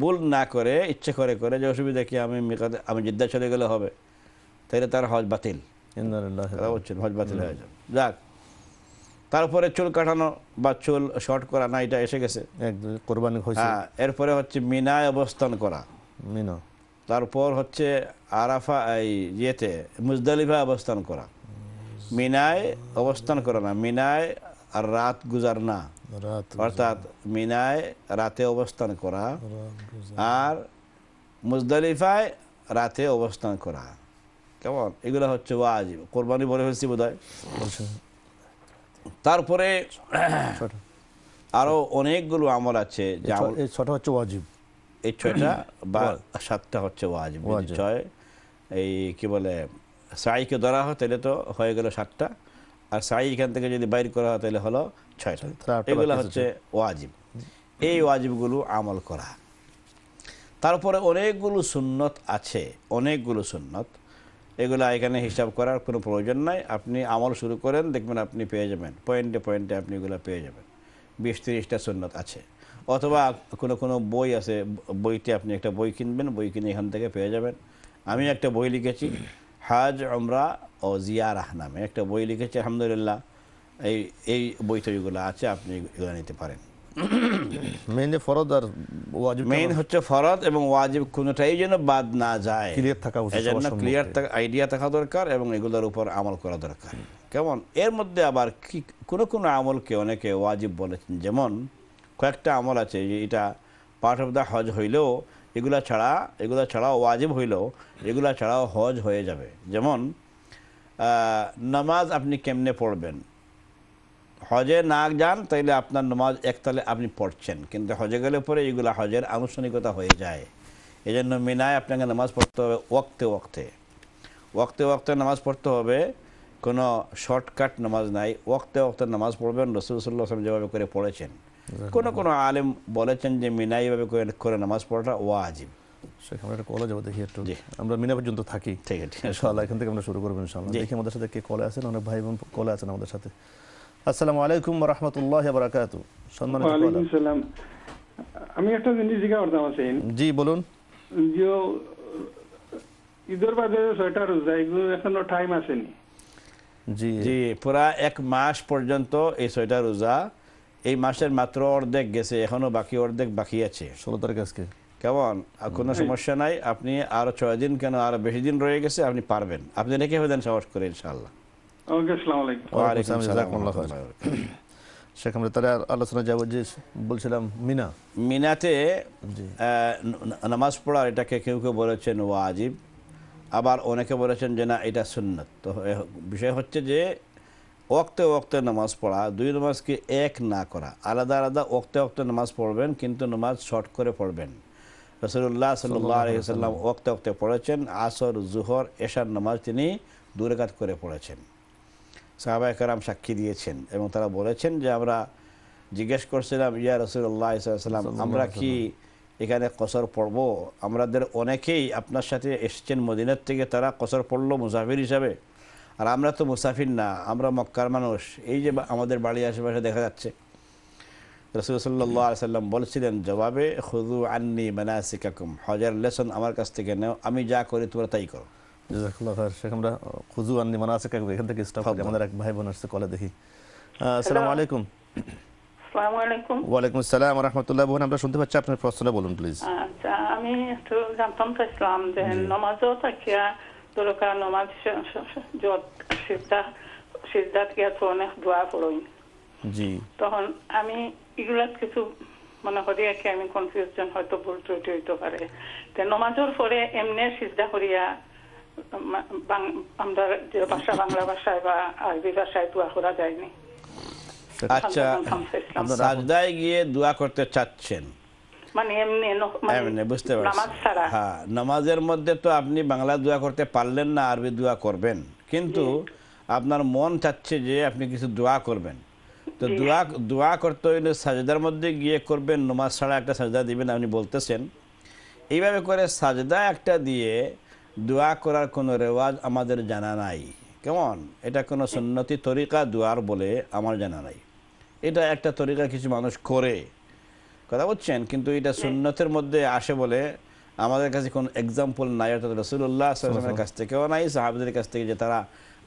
ভুল না করে ইচ্ছে করে করে যে অসুবিধা কি আমি আমি জিদ্দা চলে গেলে হবে তাহলে তার হজ বাতিল। বলছেন হজ বাতিল হয়ে যাবে। যাক তারপরে চুল কাটানো বা চুল শর্ট করা না এটা এসে গেছে। কোরবানি হ্যাঁ এরপরে হচ্ছে মিনায় অবস্থান করা। মিনা। তারপর হচ্ছে আরাফা এই ইয়েতে মুজদালিফা অবস্থান করা। মিনায় অবস্থান করা না মিনায় আর রাত গুজার না। অর্থাৎ মিনায় রাতে অবস্থান করা আর মুজদালিফায় রাতে অবস্থান করা। কেমন? এগুলো হচ্ছে ওয়াজিব। কোরবানি বলে ফেলছি বোধ তারপরে আরও অনেকগুলো আমল আছে আমল হচ্ছে ওয়াজিব। এই ছয়টা বা সাতটা হচ্ছে ওয়াজিব ছয়। এই কি বলে সাইকে ধরা হয় তাহলে তো হয়ে গেল সাতটা। আর সাই এখান থেকে যদি বাইর করা হয় তাহলে হলো ছয়টা। এগুলো হচ্ছে ওয়াজিব। এই ওয়াজিবগুলো আমল করা। তারপরে অনেকগুলো সুন্নত আছে অনেকগুলো সুন্নত। এগুলো এখানে হিসাব করার কোনো প্রয়োজন নাই। আপনি আমল শুরু করেন দেখবেন আপনি পেয়ে যাবেন। পয়েন্টে পয়েন্টে আপনি এগুলো পেয়ে যাবেন। বিশ তিরিশটা সুন্নত আছে। অথবা কোনো কোনো বই আছে বইতে আপনি একটা বই কিনবেন বই কিনে এখান থেকে পেয়ে যাবেন। আমি একটা বই লিখেছি হাজ আমরা ও জিয়ারাহ নামে একটা বই লিখেছি আলহামদুলিল্লাহ। এই এই বই তৈরিগুলো আছে আপনি এগুলো নিতে পারেন। মেইনে ফরজ আর ওয়াজিব মেইন হচ্ছে ফরজ এবং ওয়াজিব কোনোটাই যেন বাদ না যায়। ক্লিয়ার থাকা উচিত এজন্য ক্লিয়ার সম্মুখে। আইডিয়া থাকা দরকার এবং এগুলোর উপর আমল করা দরকার। কেমন? এর মধ্যে আবার কি কোনো কোনো আমলকে অনেকে ওয়াজিব বলেছেন যেমন কয়েকটা আমল আছে যে এটা পার্ট অফ দ্য হজ হইলেও এগুলা ছাড়া, এগুলা ছাড়াও ওয়াজিব হইলেও এগুলা ছাড়াও হজ হয়ে যাবে। যেমন নামাজ আপনি কেমনে পড়বেন? হজে না যান তাইলে আপনার নামাজ একতালে আপনি পড়ছেন, কিন্তু হজে গেলে পরে এগুলা হজের আনুষ্ঠানিকতা হয়ে যায়। এই জন্য মিনায় আপনাকে নামাজ পড়তে হবে ওক্তে ওক্তে ওক্তে ওক্তে নামাজ পড়তে হবে, কোনো শর্টকাট নামাজ নাই। ওক্তে ওক্তে নামাজ পড়বেন, রসুল সাল্লাহ যেভাবে করে পড়েছেন। কোনো কোনো আলেম বলেছেন যে মিনাই এভাবে করে নামাজ পড়াটা ওয়াজিব। শেখ আমরা একটা কলে যাব দেখি একটু। আমরা মিনা পর্যন্ত থাকি। ঠিক আছে ইনশাআল্লাহ এখান থেকে আমরা শুরু করব ইনশাআল্লাহ। দেখি আমাদের সাথে কে কলে আছেন অনেক ভাই বোন কলে আছেন আমাদের সাথে। আসসালামু আলাইকুম রহমতুল্লাহ বারাকাত সম্মানিত আমি একটা জিনিস জিজ্ঞাসা করতাম আছেন জি বলুন। যে ঈদের বাদে ছয়টা রোজা এগুলো এখনও টাইম আসেনি। জি। জি পুরা এক মাস পর্যন্ত এই ছয়টা রোজা এই মাসের মাত্র অর্ধেক গেছে এখনও বাকি অর্ধেক বাকি আছে। ষোলো তারিখ আজকে। কেমন? কোনো সমস্যা নাই আপনি আরও ছয় দিন কেন আরও বেশি দিন রয়ে গেছে আপনি পারবেন। আপনি রেখে হবেন সাহস করে ইনশাআল্লাহ। ওকে আসসালামু আলাইকুম। ওয়ালাইকুম ওয়ালাইকুম আসসালাম, সালাম জাযাকুমুল্লাহ খায়র। শেখ আমরা তাহলে আর আলোচনা যাব যে বলছিলাম মিনা। মিনাতে আহ, নামাজ পড়ার এটাকে কেউ কেউ বলেছেন ওয়াজিব আবার অনেকে বলেছেন যে না এটা সুন্নত। তো বিষয় হচ্ছে যে ওক্তে ওক্তে নামাজ পড়া দুই নামাজকে এক না করা। আলাদা আলাদা ওক্তে ওক্তে নামাজ পড়বেন কিন্তু নামাজ শর্ট করে পড়বেন। রসুল্লাহ সাল্লাহ আলহিসাল্লাম ওক্তে ওক্তে পড়েছেন আসর জুহর এশার নামাজ তিনি দূরেঘাত করে পড়েছেন। সাহাবাহ কারাম সাক্ষী দিয়েছেন এবং তারা বলেছেন যে আমরা জিজ্ঞেস করছিলাম ইয়া রসুল্লাহ সাল্লাম আমরা কি এখানে কসর পড়ব? আমাদের অনেকেই আপনার সাথে এসেছেন মদিনার থেকে তারা কসর পড়ল মুসাফির হিসাবে। আর আমরা তো মুসাফির না আমরা মক্কার মানুষ। এই যে আমাদের বাড়ির আশেপাশে দেখা যাচ্ছে রসুল সাল্লাহ সাল্লাম বলছিলেন জবাবে খুদু আন্নি মানাসিকাকুম হজার লেসন আমার কাছ থেকে নেও আমি যা করি তোমরা তাই করো। জাজাকাল্লাহ শেখ আমরা খুজু আননি মানে আছে এখান থেকে স্টাফ। আমাদের এক ভাই বোন আসছে কলে দেখি। আহ, আসসালামু আলাইকুম। আসসালামু আলাইকুম। ওয়ালাইকুম আসসালাম রহমতুল্লাহ। বোন আমরা শুনতে পাচ্ছি আপনার প্রশ্নটা বলুন প্লিজ আচ্ছা আমি একটু জানতাম চাইছিলাম যে নমাজও থাকিয়া স- স- যত সিদ্ধা সিদ্ধাত গিয়া অনেক দোয়া পড়ই জি তখন আমি এগুলা কিছু মনে করি আর কি আমি কনফিউশন হয়তো ভুল ত্রুটি হইতে পারে তে নমাজের পরে এমনি সিদ্ধা করিয়া আমরা যে ভাষা বাংলা ভাষায় বা আরবি ভাষায় দোয়া করা যায়নি আচ্ছা সাজদায় গিয়ে দোয়া করতে চাচ্ছেন মানে এমনি মানে বুঝতে পারছি। হ্যাঁ নামাজের মধ্যে তো আপনি বাংলা দোয়া করতে পারলেন না আরবি দোয়া করবেন। কিন্তু আপনার মন চাচ্ছে যে আপনি কিছু দোয়া করবেন। তো দোয়া দোয়া করতে হইলে সাজদার মধ্যে গিয়ে করবেন নমাজ ছাড়া একটা সাজদা দিবেন আপনি বলতেছেন। এইভাবে করে সাজদা একটা দিয়ে দোয়া করার কোনো রেওয়াজ আমাদের জানা নাই। কেমন? এটা কোনো সুন্নতি তরিকা দোয়ার বলে আমার জানা নাই। এটা একটা তরিকা কিছু মানুষ করে। কথা বলছেন? কিন্তু এটা সুন্নতের মধ্যে আসে বলে আমাদের কাছে কোনো এক্সাম্পল নাই অর্থাৎ রসুল্লাহ সাল্লামের কাছ থেকেও নাই সাহাবিদের কাছ থেকে যে তারা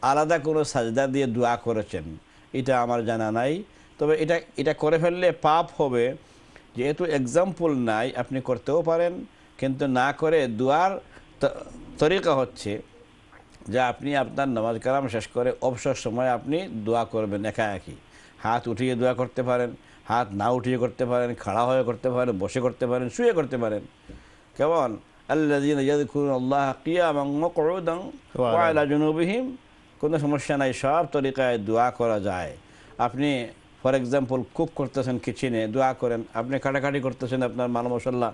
আলাদা কোনো সাজদা দিয়ে দোয়া করেছেন। এটা আমার জানা নাই। তবে এটা এটা করে ফেললে পাপ হবে। যেহেতু এক্সাম্পল নাই আপনি করতেও পারেন কিন্তু না করে দোয়ার তরিকা হচ্ছে যে আপনি আপনার নামাজ কালাম শেষ করে অবসর সময় আপনি দোয়া করবেন একা একই হাত উঠিয়ে দোয়া করতে পারেন। হাত না উঠিয়ে করতে পারেন খাড়া হয়ে করতে পারেন বসে করতে পারেন শুয়ে করতে পারেন। কেমন? আল্লাহ জুনুবিহিম। কোনো সমস্যা নাই সব তরিকায় দোয়া করা যায়। আপনি ফর এক্সাম্পল কুক করতেছেন কিচেনে দোয়া করেন। আপনি কাটাকাটি করতেছেন আপনার মাল মশলা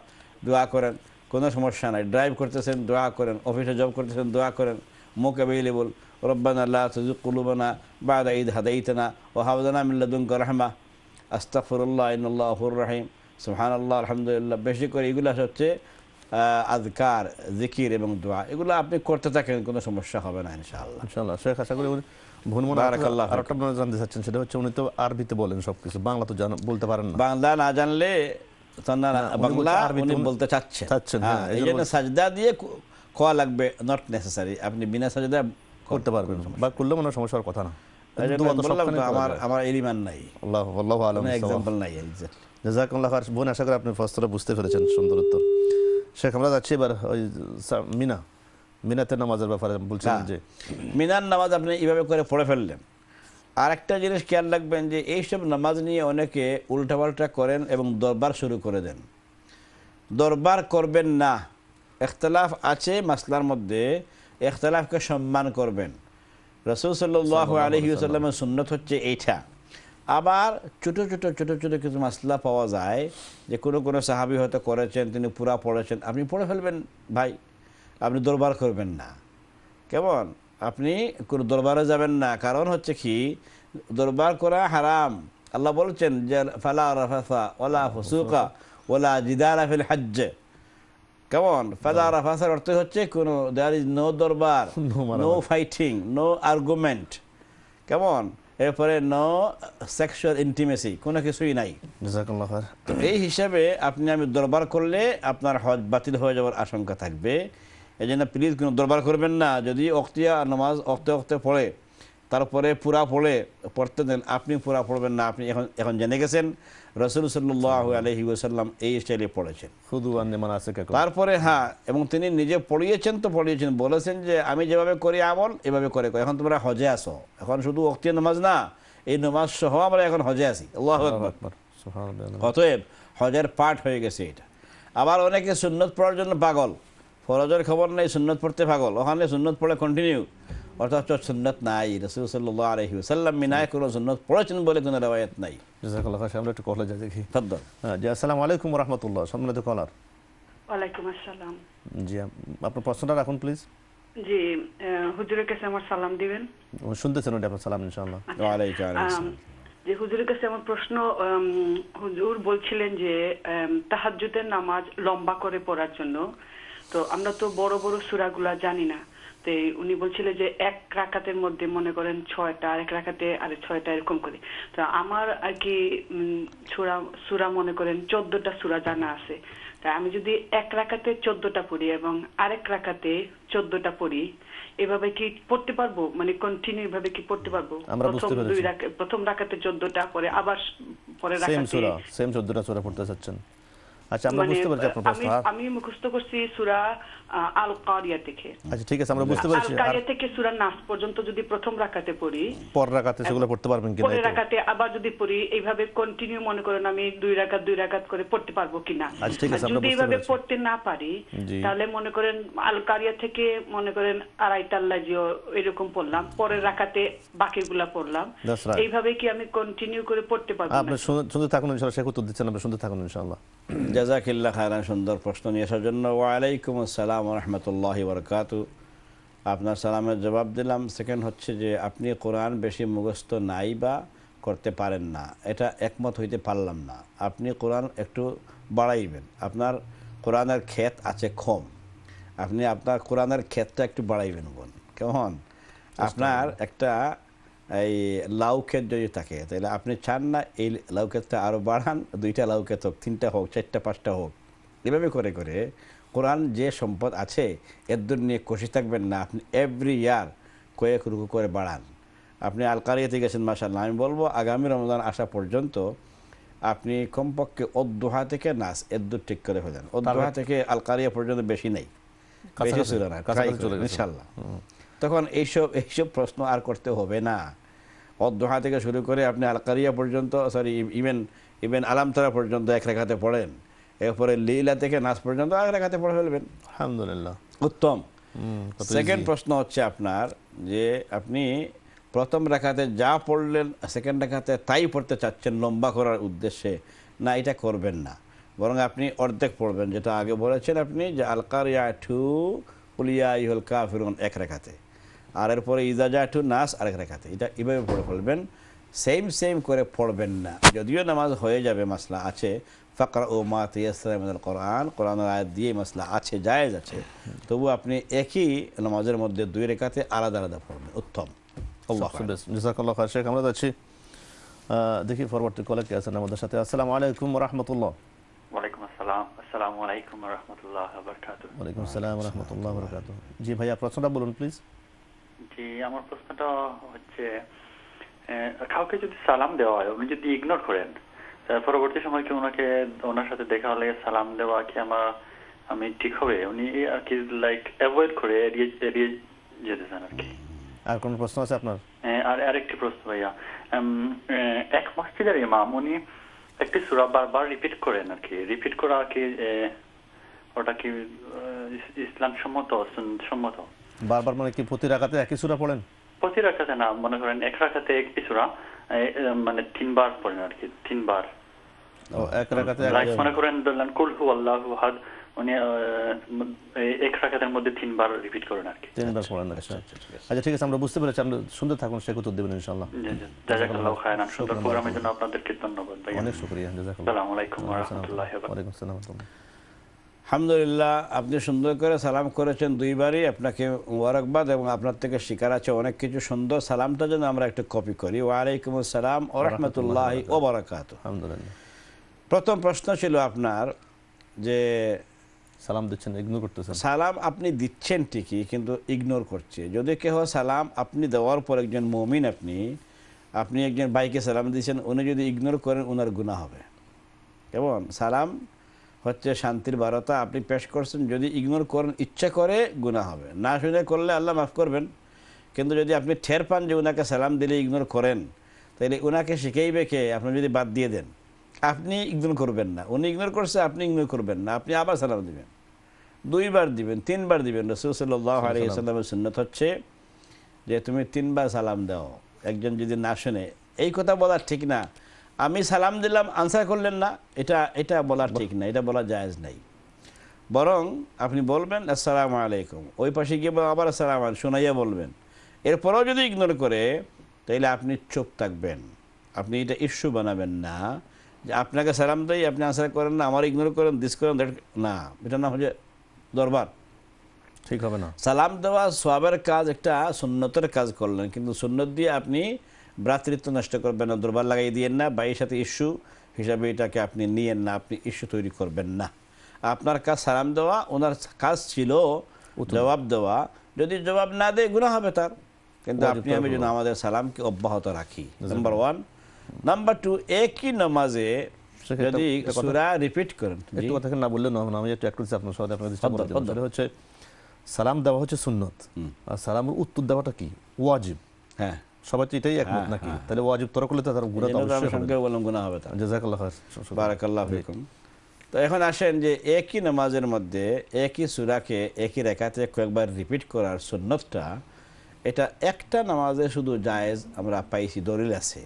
দোয়া করেন। কোনো সমস্যা নাই ড্রাইভ করতেছেন দোয়া করেন। অফিসে জব করতেছেন দোয়া করেন। মুখ অ্যাভেলেবল রব্বানা আল্লাহ তুজুক কুলুবানা বাদা ঈদ হাদাইতনা ও হাবদানা মিল্লাদুনকা রহমা। আস্তাফরুল্লাহ ইন্নআল্লাহুর রাহিম। সুহান আল্লাহ আলহামদুলিল্লাহ। বেশি করে এগুলো হচ্ছে আজকার জিকির এবং দোয়া। এগুলো আপনি করতে থাকেন কোনো সমস্যা হবে না ইনশাআল্লাহ। ইনশাআল্লাহ। শেখ আশা করি আপনারা জানতে চাচ্ছেন সেটা হচ্ছে উনি তো আরবিতে বলেন সবকিছু। বাংলা তো বলতে পারেন না। বাংলা না জানলে বাংলা উনি বলতে চাচ্ছেন। চাচ্ছেন, হ্যাঁ হ্যাঁ, এই জন্য সাজদা দিয়ে কোয়া লাগবে নট নেসেসারি আপনি বিনা সাজদা করতে পারবেন বা মনে হয় কথা না। আমার আমার এলিমান নাই। আল্লাহ আল্লাহ আলম এক্সাম্পল নাই exactly। জাজাকুল্লাহ খার বোন আশা করি আপনি বুঝতে পেরেছেন সুন্দর উত্তর। শেখ আমরা যাচ্ছি এবার ওই মিনা। মিনাতে নামাজের ব্যাপারে বলছিলেন। যে। মিনার নামাজ আপনি এইভাবে করে পড়ে ফেললেন। আর একটা জিনিস খেয়াল রাখবেন যে এইসব নামাজ নিয়ে অনেকে উল্টাপাল্টা করেন এবং দরবার শুরু করে দেন। দরবার করবেন না। এখতলাফ আছে মাসলার মধ্যে এখতলাফকে সম্মান করবেন। রসুল সাল্লাহ আলহি সাল্লামের সুন্নত হচ্ছে এইটা। আবার ছোটো ছোটো ছোটো ছোটো কিছু মাসলা পাওয়া যায় যে কোনো কোনো সাহাবি হয়তো করেছেন তিনি পুরা পড়েছেন। আপনি পড়ে ফেলবেন ভাই আপনি দরবার করবেন না। কেমন? আপনি কোনো দরবারে যাবেন না। কারণ হচ্ছে কি দরবার করা হারাম। আল্লাহ বলছেন যে ফালা রাফাসা ওলা ফুসুকা ওলা জিদারা ফিল হজ্জ। কেমন? ফালা রাফাসার অর্থ হচ্ছে কোনো দেয়ার ইজ নো দরবার নো ফাইটিং নো আর্গুমেন্ট কেমন? এরপরে নো সেক্সুয়াল ইন্টিমেসি কোনো কিছুই নাই। এই হিসাবে আপনি আমি দরবার করলে আপনার হজ বাতিল হয়ে যাওয়ার আশঙ্কা থাকবে। এই জন্য প্লিজ কোনো দরবার করবেন না। যদি অক্তিয়া নামাজ অক্তে অক্তে পড়ে তারপরে পুরা পড়ে পড়তে দেন আপনি পুরা পড়বেন না। আপনি এখন এখন জেনে গেছেন। রসুল সাল্লাহ আলহি ওসাল্লাম এই স্টাইলে পড়েছেন। তারপরে হ্যাঁ এবং তিনি নিজে পড়িয়েছেন তো পড়িয়েছেন বলেছেন যে আমি যেভাবে করি আমল এভাবে করে এখন তোমরা হজে আসো। এখন শুধু অক্তিয়া নামাজ না এই নামাজ সহ আমরা এখন হজে আসি। আল্লাহ অতএব হজের পাঠ হয়ে গেছে এটা। আবার অনেকে সুন্নত পড়ার জন্য পাগল। ফরজের খবর নেই সুন্নত পড়তে পাগল। ওখানে সুন্নত পড়ে কন্টিনিউ অথচ সুন্নত নাই আলহি সাল্লাম মিনায় কোনো সুন্নত পড়েছেন বলে কোনো রেওয়ায়ত নাই। জাজাকুল্লাহ আমরা একটু কলে যাই দেখি। ফদ্দল হ্যাঁ, জি আসসালামু আলাইকুম রহমতুল্লাহ সম্মানিত কলার ওয়ালাইকুম আসসালাম। জি আপনার প্রশ্নটা রাখুন প্লিজ জি হুজুরের কাছে আমার সালাম দিবেন। শুনতেছেন ওটা আপনার সালাম ইনশাআল্লাহ। ওয়ালাইকুম আসসালাম। যে হুজুরের কাছে আমার প্রশ্ন হুজুর বলছিলেন যে তাহাজ্জুদের নামাজ লম্বা করে পড়ার জন্য। তো আমরা তো বড় বড় সূরাগুলা জানি না। তো উনি বলছিল যে এক রাকাতের মধ্যে মনে করেন ছয়টা আরেক রাকাতে আরে ছয়টা এরকম করে। তো আমার আর কি সুরা সুরা মনে করেন চোদ্দটা সুরা জানা আছে। তা আমি যদি এক রাকাতে চোদ্দটা পড়ি এবং আরেক রাকাতে চোদ্দটা পড়ি এভাবে কি পড়তে পারব? মানে কন্টিনিউ ভাবে কি পড়তে পারব? প্রথম। দুই রাকা- প্রথম রাকাতে চোদ্দটা পরে আবার পরে সেম রাকাতে সুরা সেম চোদ্দটা সুরা পড়তে চাচ্ছেন। আচ্ছা আমরা মানে বুঝতে পেরেছি আপনার প্রশ্ন আমি? মুখস্থ করছি সুরা আল কারিয়া থেকে। আচ্ছা ঠিক আছে আমরা বুঝতে আল কারিয়া থেকে সুরা নাস পর্যন্ত যদি প্রথম রাকাতে পড়ি পর রাখাতে সেগুলো পড়তে পারবেন কিনা পরের রাকাতে আবার যদি পড়ি এইভাবে কন্টিনিউ মনে করেন আমি দুই রাকাত দুই রাকাত করে পড়তে পারব কিনা। আচ্ছা, ঠিক আছে, আমরা যদি এইভাবে পড়তে না পারি তাহলে মনে করেন আল কারিয়া থেকে মনে করেন জিও এরকম পড়লাম পরের রাকাতে বাকিগুলা পড়লাম। এইভাবে কি আমি কন্টিনিউ করে পড়তে পারব আপনি শুনতে থাকুন ইনশাল্লাহ শেখ উত্তর দিচ্ছেন আপনি শুনতে থাকুন ইনশাল্লাহ জাজাকিল্লা খায়রান সুন্দর প্রশ্ন নিয়ে আসার জন্য ওয়ালাইকুম আসসালাম রহমতুল্লাহ বরকাত আপনার সালামের জবাব দিলাম। সেকেন্ড হচ্ছে যে আপনি কোরআন বেশি মুখস্থ নাই বা করতে পারেন না। এটা একমত হইতে পারলাম না। আপনি কোরআন একটু বাড়াইবেন। আপনার কোরআনের ক্ষেত আছে কম। আপনি আপনার কোরআনের ক্ষেতটা একটু বাড়াইবেন বোন। কেমন? আপনার একটা এই লাউ ক্ষেত যদি থাকে তাহলে আপনি চান না এই লাউ ক্ষেতটা আরও বাড়ান দুইটা লাউ ক্ষেত হোক তিনটা হোক চারটা পাঁচটা হোক। এভাবে করে করে কোরআন যে সম্পদ আছে এর নিয়ে খুশি থাকবেন না। আপনি এভরি ইয়ার কয়েক রুকু করে বাড়ান। আপনি আলকারিয়াতে গেছেন মাসাল্লাহ আমি বলব আগামী রমজান আসা পর্যন্ত আপনি কমপক্ষে অদ্দোহা থেকে নাচ এদ্দুর ঠিক করে ফেলেন। অদ্দোহা থেকে আলকারিয়া পর্যন্ত বেশি নেই। ইনশাল্লাহ তখন এইসব এইসব প্রশ্ন আর করতে হবে না। অদ্দোহা থেকে শুরু করে আপনি আলকারিয়া পর্যন্ত সরি ইভেন ইভেন আলামতরা পর্যন্ত এক রেখাতে পড়েন। এরপরে লীলা থেকে নাচ পর্যন্ত এক রেখাতে পড়ে ফেলবেন। আলহামদুলিল্লাহ। উত্তম। সেকেন্ড প্রশ্ন হচ্ছে আপনার যে আপনি প্রথম রেখাতে যা পড়লেন সেকেন্ড রেখাতে তাই পড়তে চাচ্ছেন লম্বা করার উদ্দেশ্যে না এটা করবেন না। বরং আপনি অর্ধেক পড়বেন যেটা আগে বলেছেন আপনি যে আলকারিয়া টু উলিয়া ইহুল কাফিরুন এক রেখাতে। আর এরপরে ইজাজা টু নাস আরেক রেখাতে। এটা এভাবে পড়ে ফেলবেন। সেম সেম করে পড়বেন না। যদিও নামাজ হয়ে যাবে মাসলা আছে। ফাকরা ও মা তিয়াসলাম কোরআন। কোরআন আয়াত দিয়ে মাসলা আছে জায়েজ আছে। তবু আপনি একই নামাজের মধ্যে দুই রেখাতে আলাদা আলাদা পড়বেন। উত্তম। শেখ আমরা যাচ্ছি। দেখি পরবর্তী কলে কে আছেন আমাদের সাথে। আসসালামু আলাইকুম রহমতুল্লাহ। ওয়ালাইকুম আসসালাম। আসসালামু আলাইকুম রহমতুল্লাহ বরকাত ওয়ালাইকুম আসসালাম রহমতুল্লাহ বরকাত জি ভাইয়া প্রশ্নটা বলুন প্লিজ জি আমার প্রশ্নটা হচ্ছে কাউকে যদি সালাম দেওয়া হয় উনি যদি ইগনোর করেন পরবর্তী সময় কি ওনাকে ওনার সাথে দেখা হলে সালাম দেওয়া কি আমার আমি ঠিক হবে? উনি আর কি লাইক অ্যাভয়েড করে এড়িয়ে এড়িয়ে যেতে চান আর কি। আর কোন প্রশ্ন আছে আপনার? আর আরেকটি প্রশ্ন ভাইয়া। এক মসজিদের ইমাম উনি একটি সুরা বারবার রিপিট করেন আর কি। রিপিট করা কি ওটা কি ইসলাম সম্মত সম্মত? বারবার মানে কি প্রতি রাখাতে একই সুরা পড়েন? প্রতি রাখাতে না মনে করেন এক রাখাতে একটি সুরা মানে তিনবার পড়েন আর কি তিনবার। ও এক রাখাতে লাইক মনে করেন ধরলেন কুল হু আল্লাহু আহাদ উনি এক রাখাতের মধ্যে তিনবার রিপিট করেন আর কি। তিনবার পড়েন আচ্ছা। আচ্ছা ঠিক আছে। আমরা বুঝতে পেরেছি আমরা শুনতে থাকুন শেখ উত্তর দেবেন জি। জাযাকাল্লাহু খায়রান। সুন্দর প্রোগ্রামের জন্য আপনাদেরকে ধন্যবাদ ভাইয়া। অনেক শুক্রিয়া জাজাকাল্লাহ। আসসালামু আলাইকুম ওয়া রাহমাতুল্লাহি ওয়া বারাকাতুহু। আসসালাম। ওয়া রাহমাতুল্লাহ। আলহামদুলিল্লাহ আপনি সুন্দর করে সালাম করেছেন দুইবারই। আপনাকে মোবারকবাদ এবং আপনার থেকে শিকার আছে অনেক কিছু সুন্দর। সালামটা যেন আমরা একটু কপি করি। ওয়ালাইকুম আসসালাম ও রহমতুল্লাহ ও বরাকাত আলহামদুলিল্লাহ। প্রথম প্রশ্ন ছিল আপনার যে সালাম দিচ্ছেন ইগনোর করতেছেন। সালাম আপনি দিচ্ছেন ঠিকই কিন্তু ইগনোর করছে। যদি কেহ সালাম আপনি দেওয়ার পর একজন মমিন আপনি আপনি একজন বাইকে সালাম দিয়েছেন উনি যদি ইগনোর করেন ওনার গুণা হবে। কেমন? সালাম হচ্ছে শান্তির বারতা আপনি পেশ করছেন যদি ইগনোর করেন ইচ্ছা করে গুণা হবে। না শুনে করলে আল্লাহ মাফ করবেন। কিন্তু যদি আপনি ঠের পান যে ওনাকে সালাম দিলে ইগনোর করেন তাহলে ওনাকে শিখেইবে কে? আপনি যদি বাদ দিয়ে দেন। আপনি ইগনোর করবেন না। উনি ইগনোর করছে আপনি ইগনোর করবেন না। আপনি আবার সালাম দিবেন। দুইবার দিবেন তিনবার দিবেন। রসুল সাল্লাহ আলিয়াল্লামের সুন্নত হচ্ছে যে তুমি তিনবার সালাম দাও। একজন যদি না শুনে এই কথা বলা ঠিক না। আমি সালাম দিলাম আনসার করলেন না এটা এটা বলা ঠিক না এটা বলা জায়েজ নাই। বরং আপনি বলবেন আসসালামু আলাইকুম। ওই পাশে গিয়ে আবার আসসালাম শোনাইয়া বলবেন। এরপরেও যদি ইগনোর করে তাহলে আপনি চুপ থাকবেন। আপনি এটা ইস্যু বানাবেন না যে আপনাকে সালাম দেই আপনি আনসার করেন না আমার ইগনোর করেন দিস করেন না। এটা না হচ্ছে দরবার। ঠিক হবে না। সালাম দেওয়া সোয়াবের কাজ একটা সুন্নতের কাজ করলেন কিন্তু সুন্নত দিয়ে আপনি ভ্রাতৃত্ব নষ্ট করবেন না দুর্বল লাগাই দিয়েন না বা এর সাথে ইস্যু হিসাবে এটাকে আপনি নিয়েন না আপনি ইস্যু তৈরি করবেন না। আপনার কাজ সালাম দেওয়া ওনার কাজ ছিল জবাব দেওয়া। যদি জবাব না দেয় গুণা হবে তার। কিন্তু আপনি আমি যেন আমাদের সালামকে অব্যাহত রাখি। নাম্বার ওয়ান নাম্বার টু একই নামাজে যদি সুরা রিপিট করেন একটু কথা না বললে নয় আমি একটু একটু আপনার সাথে আপনাদের দৃষ্টি হচ্ছে সালাম দেওয়া হচ্ছে সুন্নত। আর সালামের উত্তর দেওয়াটা কি? ওয়াজিব। হ্যাঁ। সবাই তো এটাই একমত হ্যাঁ, নাকি? তাহলে ওয়াজিব তরা করলে তো তার গুণা তো অবশ্যই সঙ্গে বললাম গুণা হবে তার জাজাকাল্লাহ খায়ের। বারাকাল্লাহ ফিকুম। তো এখন আসেন যে একই নামাজের মধ্যে একই সুরাকে একই রেখাতে কয়েকবার রিপিট করার সুন্নতটা এটা একটা নামাজে শুধু জায়েজ আমরা পাইছি দলিল আছে।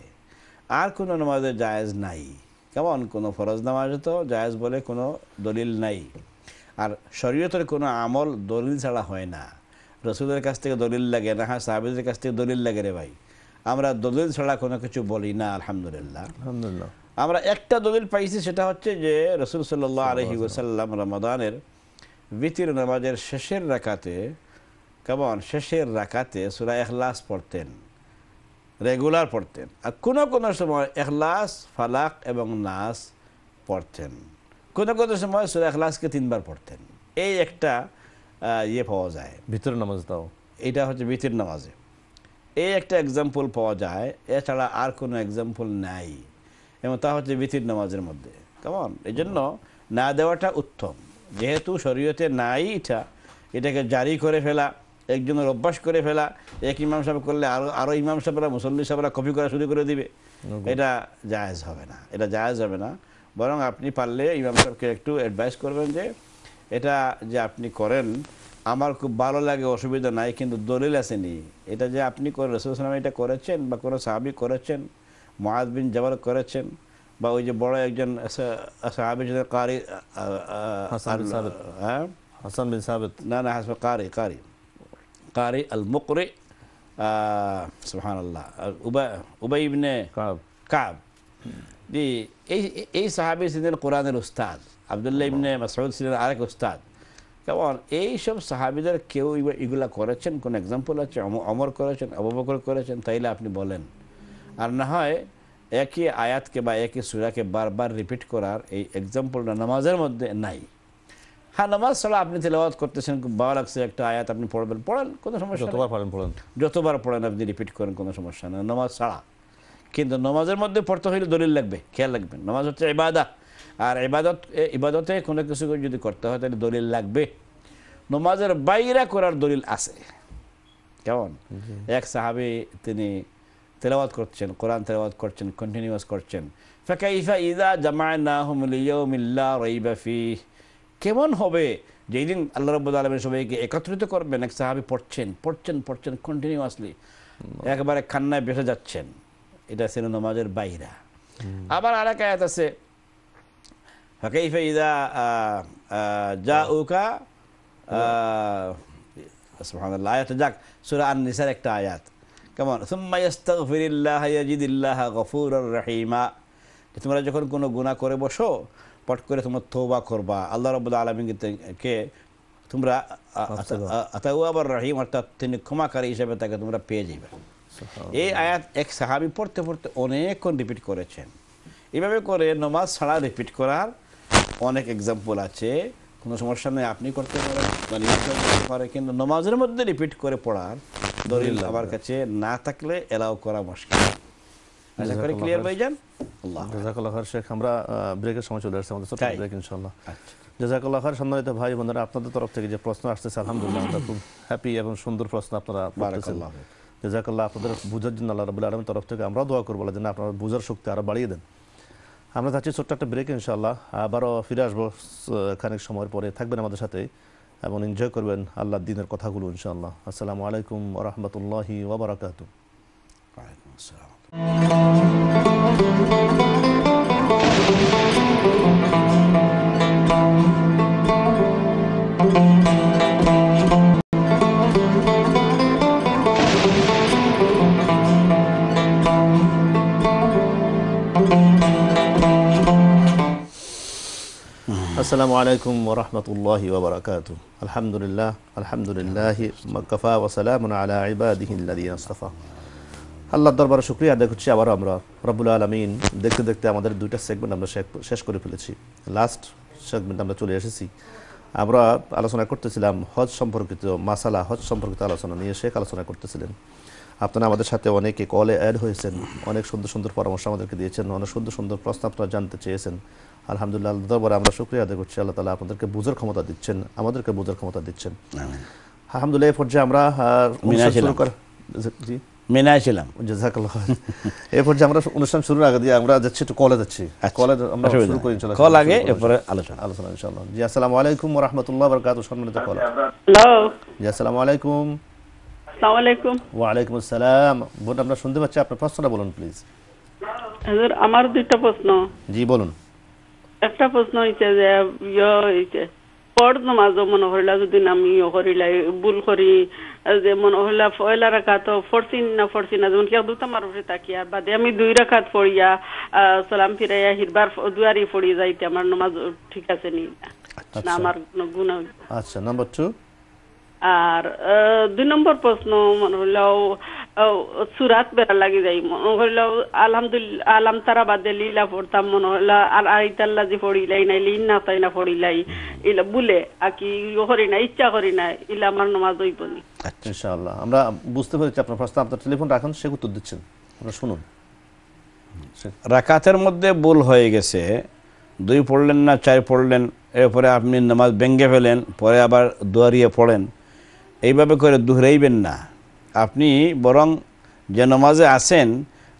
আর কোনো নামাজে জায়েজ নাই। কেমন? কোনো ফরজ নামাজে তো জায়েজ বলে কোনো দলিল নাই। আর শরীয়তের কোনো আমল দলিল ছাড়া হয় না। রসুলের কাছ থেকে দলিল লাগে না হ্যাঁ সাহাবিদের কাছ থেকে দলিল লাগে রে ভাই। আমরা দলিল ছাড়া কোনো কিছু বলি না আলহামদুলিল্লাহ। আলহামদুলিল্লাহ। আমরা একটা দলিল পাইছি সেটা হচ্ছে যে রসুল সাল্লাহ আলহি ওসাল্লাম রমাদানের বিতির নামাজের শেষের রাকাতে কেমন শেষের রাকাতে সুরা এখলাস পড়তেন রেগুলার পড়তেন আর কোনো কোনো সময় এখলাস ফালাক এবং নাস পড়তেন। কোনো কোনো সময় সুরা এখলাসকে তিনবার পড়তেন। এই একটা ইয়ে পাওয়া যায়। ভিতর নামাজ দাও এটা হচ্ছে বিতির নামাজে। এই একটা এক্সাম্পল পাওয়া যায় এছাড়া আর কোনো এক্সাম্পল নাই। এবং তা হচ্ছে বিতির নামাজের মধ্যে। কেমন এই জন্য না দেওয়াটা উত্তম। যেহেতু শরীয়তে নাই এটা এটাকে জারি করে ফেলা একজনের অভ্যাস করে ফেলা এক ইমাম সাহেব করলে আরও আরও ইমাম সাহেবরা মুসল্লি সাহেবরা কপি করা শুরু করে দিবে। এটা জায়েজ হবে না। এটা জায়েজ হবে না। বরং আপনি পারলে ইমাম সাহেবকে একটু অ্যাডভাইস করবেন যে এটা যে আপনি করেন আমার খুব ভালো লাগে অসুবিধা নাই কিন্তু দলিল আসেনি এটা যে আপনি করে রসুলাম এটা করেছেন বা কোনো সাহাবি করেছেন মহাজ বিন জবর করেছেন বা ওই যে বড় একজন সাহাবি কারি হাসান। হ্যাঁ? হাসান বিন সাবিত। না না হাসবে কারি কারি। কারি আল মুকরি সুহান আল্লাহ উবাই ইবনে কাব। কাব। জি এই এই সাহাবি ছিলেন কোরআনের উস্তাদ। আবদুল্লাহ ইবনে মাসউদ ছিলেন আরেক উস্তাদ। কেমন? এইসব সাহাবিদের কেউ এগুলা- করেছেন? কোন এক্সাম্পল আছে? অম- অমর করেছেন? আবু করেছেন? তাইলে আপনি বলেন। আর না হয় একই আয়াতকে বা একই সুরাকে বারবার রিপিট করার এই এক্সাম্পলটা নামাজের মধ্যে নাই। হ্যাঁ নামাজ ছাড়া আপনি তেলাওয়াত করতেছেন খুব ভালো লাগছে একটা আয়াত আপনি পড়বেন। পড়েন কোনো সমস্যা যতবার পারেন পড়েন। যতবার পড়েন আপনি রিপিট করেন কোনো সমস্যা নেই। নামাজ ছাড়া। কিন্তু নামাজের মধ্যে পড়তে হইলে দলিল লাগবে খেয়াল রাখবেন। নামাজ হচ্ছে ইবাদত আর ইবাদত ইবাদতে কোনো কিছু যদি করতে হয় তাহলে দলিল লাগবে। নামাজের বাইরে করার দলিল আছে। কেমন? এক সাহাবি তিনি তেলাওয়াত করছেন কোরআন তেলাওয়াত করছেন কন্টিনিউয়াস করছেন। ফাকাইফা ইদা জামানাহুম লিয়াউমিল্লা রাইবা ফিহ। কেমন হবে? যেই দিন আল্লাহ রব্বুল আলমের সবাইকে একত্রিত করবেন এক সাহাবি পড়ছেন পড়ছেন পড়ছেন কন্টিনিউয়াসলি একবারে কান্নায় বেসে যাচ্ছেন। এটা ছিল নমাজের বাইরা। আবার আরেক আয়াত আছে ফাকাইফা ইদা জাউকা সুবহানাল্লাহ আয়াত যাক সূরা আন-নিসার একটা আয়াত কেমন সুম্মা ইয়াস্তাগফিরুল্লাহ ইয়াজিদিল্লাহ গফুরুর রহিমা তোমরা যখন কোনো গুনাহ করে বসো পট করে তোমরা তওবা করবা আল্লাহ রাব্বুল আলামিনকে তোমরা আতাওয়াবার রহিম অর্থাৎ তিনি ক্ষমাকারী হিসেবে তাকে তোমরা পেয়ে যাবে এই আয়াত এক সাহাবি পড়তে পড়তে অনেকক্ষণ রিপিট করেছেন এভাবে করে নমাজ ছাড়া রিপিট করার অনেক এক্সাম্পল আছে। কোনো সমস্যা নেই আপনি করতে পারেন পারে কিন্তু নমাজের মধ্যে রিপিট করে পড়ার দলিল আমার কাছে না থাকলে এলাও করা মুশকিল। আশা করি ক্লিয়ার হয়ে যান আল্লাহ জাজাকাল্লাহ শেখ আমরা ব্রেকের সময় চলে আসছে আমাদের ছোট ব্রেক ইনশাল্লাহ আচ্ছা। জাজাকাল্লাহ খার সম্মানিত ভাই বোনেরা আপনাদের তরফ থেকে যে প্রশ্ন আসতেছে আলহামদুলিল্লাহ আমরা খুব হ্যাপি এবং সুন্দর প্রশ্ন আপনারা জাজাকাল্লাহ আপনাদের বুঝার জন্য আল্লাহ রবুল্লা আলমের তরফ থেকে আমরাও দোয়া করব যেন আপনারা বুঝার শক্তি আরও বাড়িয়ে দেন। আমরা যাচ্ছি ছোট্ট একটা ব্রেক ইনশাল্লাহ আবারও ফিরে আসব খানিক সময়ের পরে। থাকবেন আমাদের সাথে এবং এনজয় করবেন আল্লাহ দিনের কথাগুলো ইনশাল্লাহ আসসালামু আলাইকুম ওরহমতুল্লাহি ওবরাকাতু আসসালাম। আসসালামু আলাইকুম ওরহমতুল্লাহি ওবরাকাত আলহামদুলিল্লাহ আলহামদুলিল্লাহ মকফা ওসালাম আলা ইবাদিহিল্লাদিন আস্তফা আল্লাহ দরবারে শুক্রিয়া আদায় করছি আবারও আমরা। রব্বুল আলমিন দেখতে দেখতে আমাদের দুইটা সেগমেন্ট আমরা শেষ- করে ফেলেছি। লাস্ট সেগমেন্ট আমরা চলে এসেছি। আমরা আলোচনা করতেছিলাম হজ সম্পর্কিত মাসালা, হজ সম্পর্কিত আলোচনা নিয়ে শেখ আলোচনা করতেছিলেন। আপনারা আমাদের সাথে অনেকে কলে অ্যাড হয়েছেন, অনেক সুন্দর সুন্দর পরামর্শ আমাদেরকে দিয়েছেন, অনেক সুন্দর সুন্দর প্রশ্ন আপনারা জানতে চেয়েছেন। আলহামদুলিল্লাহ আল্লাহ দরবারে আমরা শুক্রিয়া আদায় করছি। আল্লাহ তালা আপনাদেরকে বুঝার ক্ষমতা দিচ্ছেন আমাদেরকে বুঝার ক্ষমতা দিচ্ছেন। আলহামদুলিল্লাহ এই পর্যায়ে আমরা আহ, অনুষ্ঠান শুরু ছিলাম। কর জি মেনায় ছিলাম। জাজাকাল্লাহ এই পর্যায়ে আমরা অনুষ্ঠান শুরুর আগে দিয়ে আমরা যাচ্ছি একটু কলে যাচ্ছি। কলে আমরা শুরু করি ইনশাআল্লাহ। কল আগে এরপরে আলোচনা। আলোচনা ইনশাআল্লাহ। জি আসসালামু আলাইকুম ওয়া রাহমাতুল্লাহি ওয়া বারাকাতুহু। সম্মানিত কল হ্যালো। জি আসসালামু আলাইকুম। আসসালামু আলাইকুম। ওয়া আলাইকুম আসসালাম। বোন আমরা শুনতে পাচ্ছি আপনার প্রশ্নটা বলুন প্লিজ হুজুর আমার দুইটা প্রশ্ন। জি বলুন। একটা প্রশ্ন হইছে যে ইয়ে হইছে পড় নমাজ মনে হইলা যদি আমি করিলাই ভুল করি যে মনে হইলা পয়লা রাখাত ফরসিন না ফরসিন না যেমন কি দুটা মারুফে তাকিয়া বাদে আমি দুই রাখাত পড়িয়া সালাম ফিরাইয়া হিরবার দুয়ারি পড়ি যাইতে আমার নমাজ ঠিক আছে নি। না আমার কোনো গুণা আচ্ছা নাম্বার টু আর দুই নম্বর প্রশ্ন মনে হইল সুরাত বেড়া লাগি যাই মনে হইল আলহামদুলিল্লাহ আলাম তারা বাদে লীলা পড়তাম মনে হইল আর আইতাল্লা যে পড়িলাই নাই লিন না তাই না পড়িলাই ইলা বুলে আকি ইয়ে করি না ইচ্ছা করি না ইলা আমার নমাজ হইব নি। ইনশাআল্লাহ। আমরা বুঝতে পেরেছি আপনার প্রশ্ন। আপনার টেলিফোন রাখুন সে উত্তর দিচ্ছেন। আমরা শুনুন। রাকাতের মধ্যে ভুল হয়ে গেছে। দুই পড়লেন না চার পড়লেন। এরপরে আপনি নামাজ ভেঙ্গে ফেলেন পরে আবার দুয়ারিয়ে পড়েন। এইভাবে করে দুহরাইবেন না। আপনি বরং যে নামাজে আসেন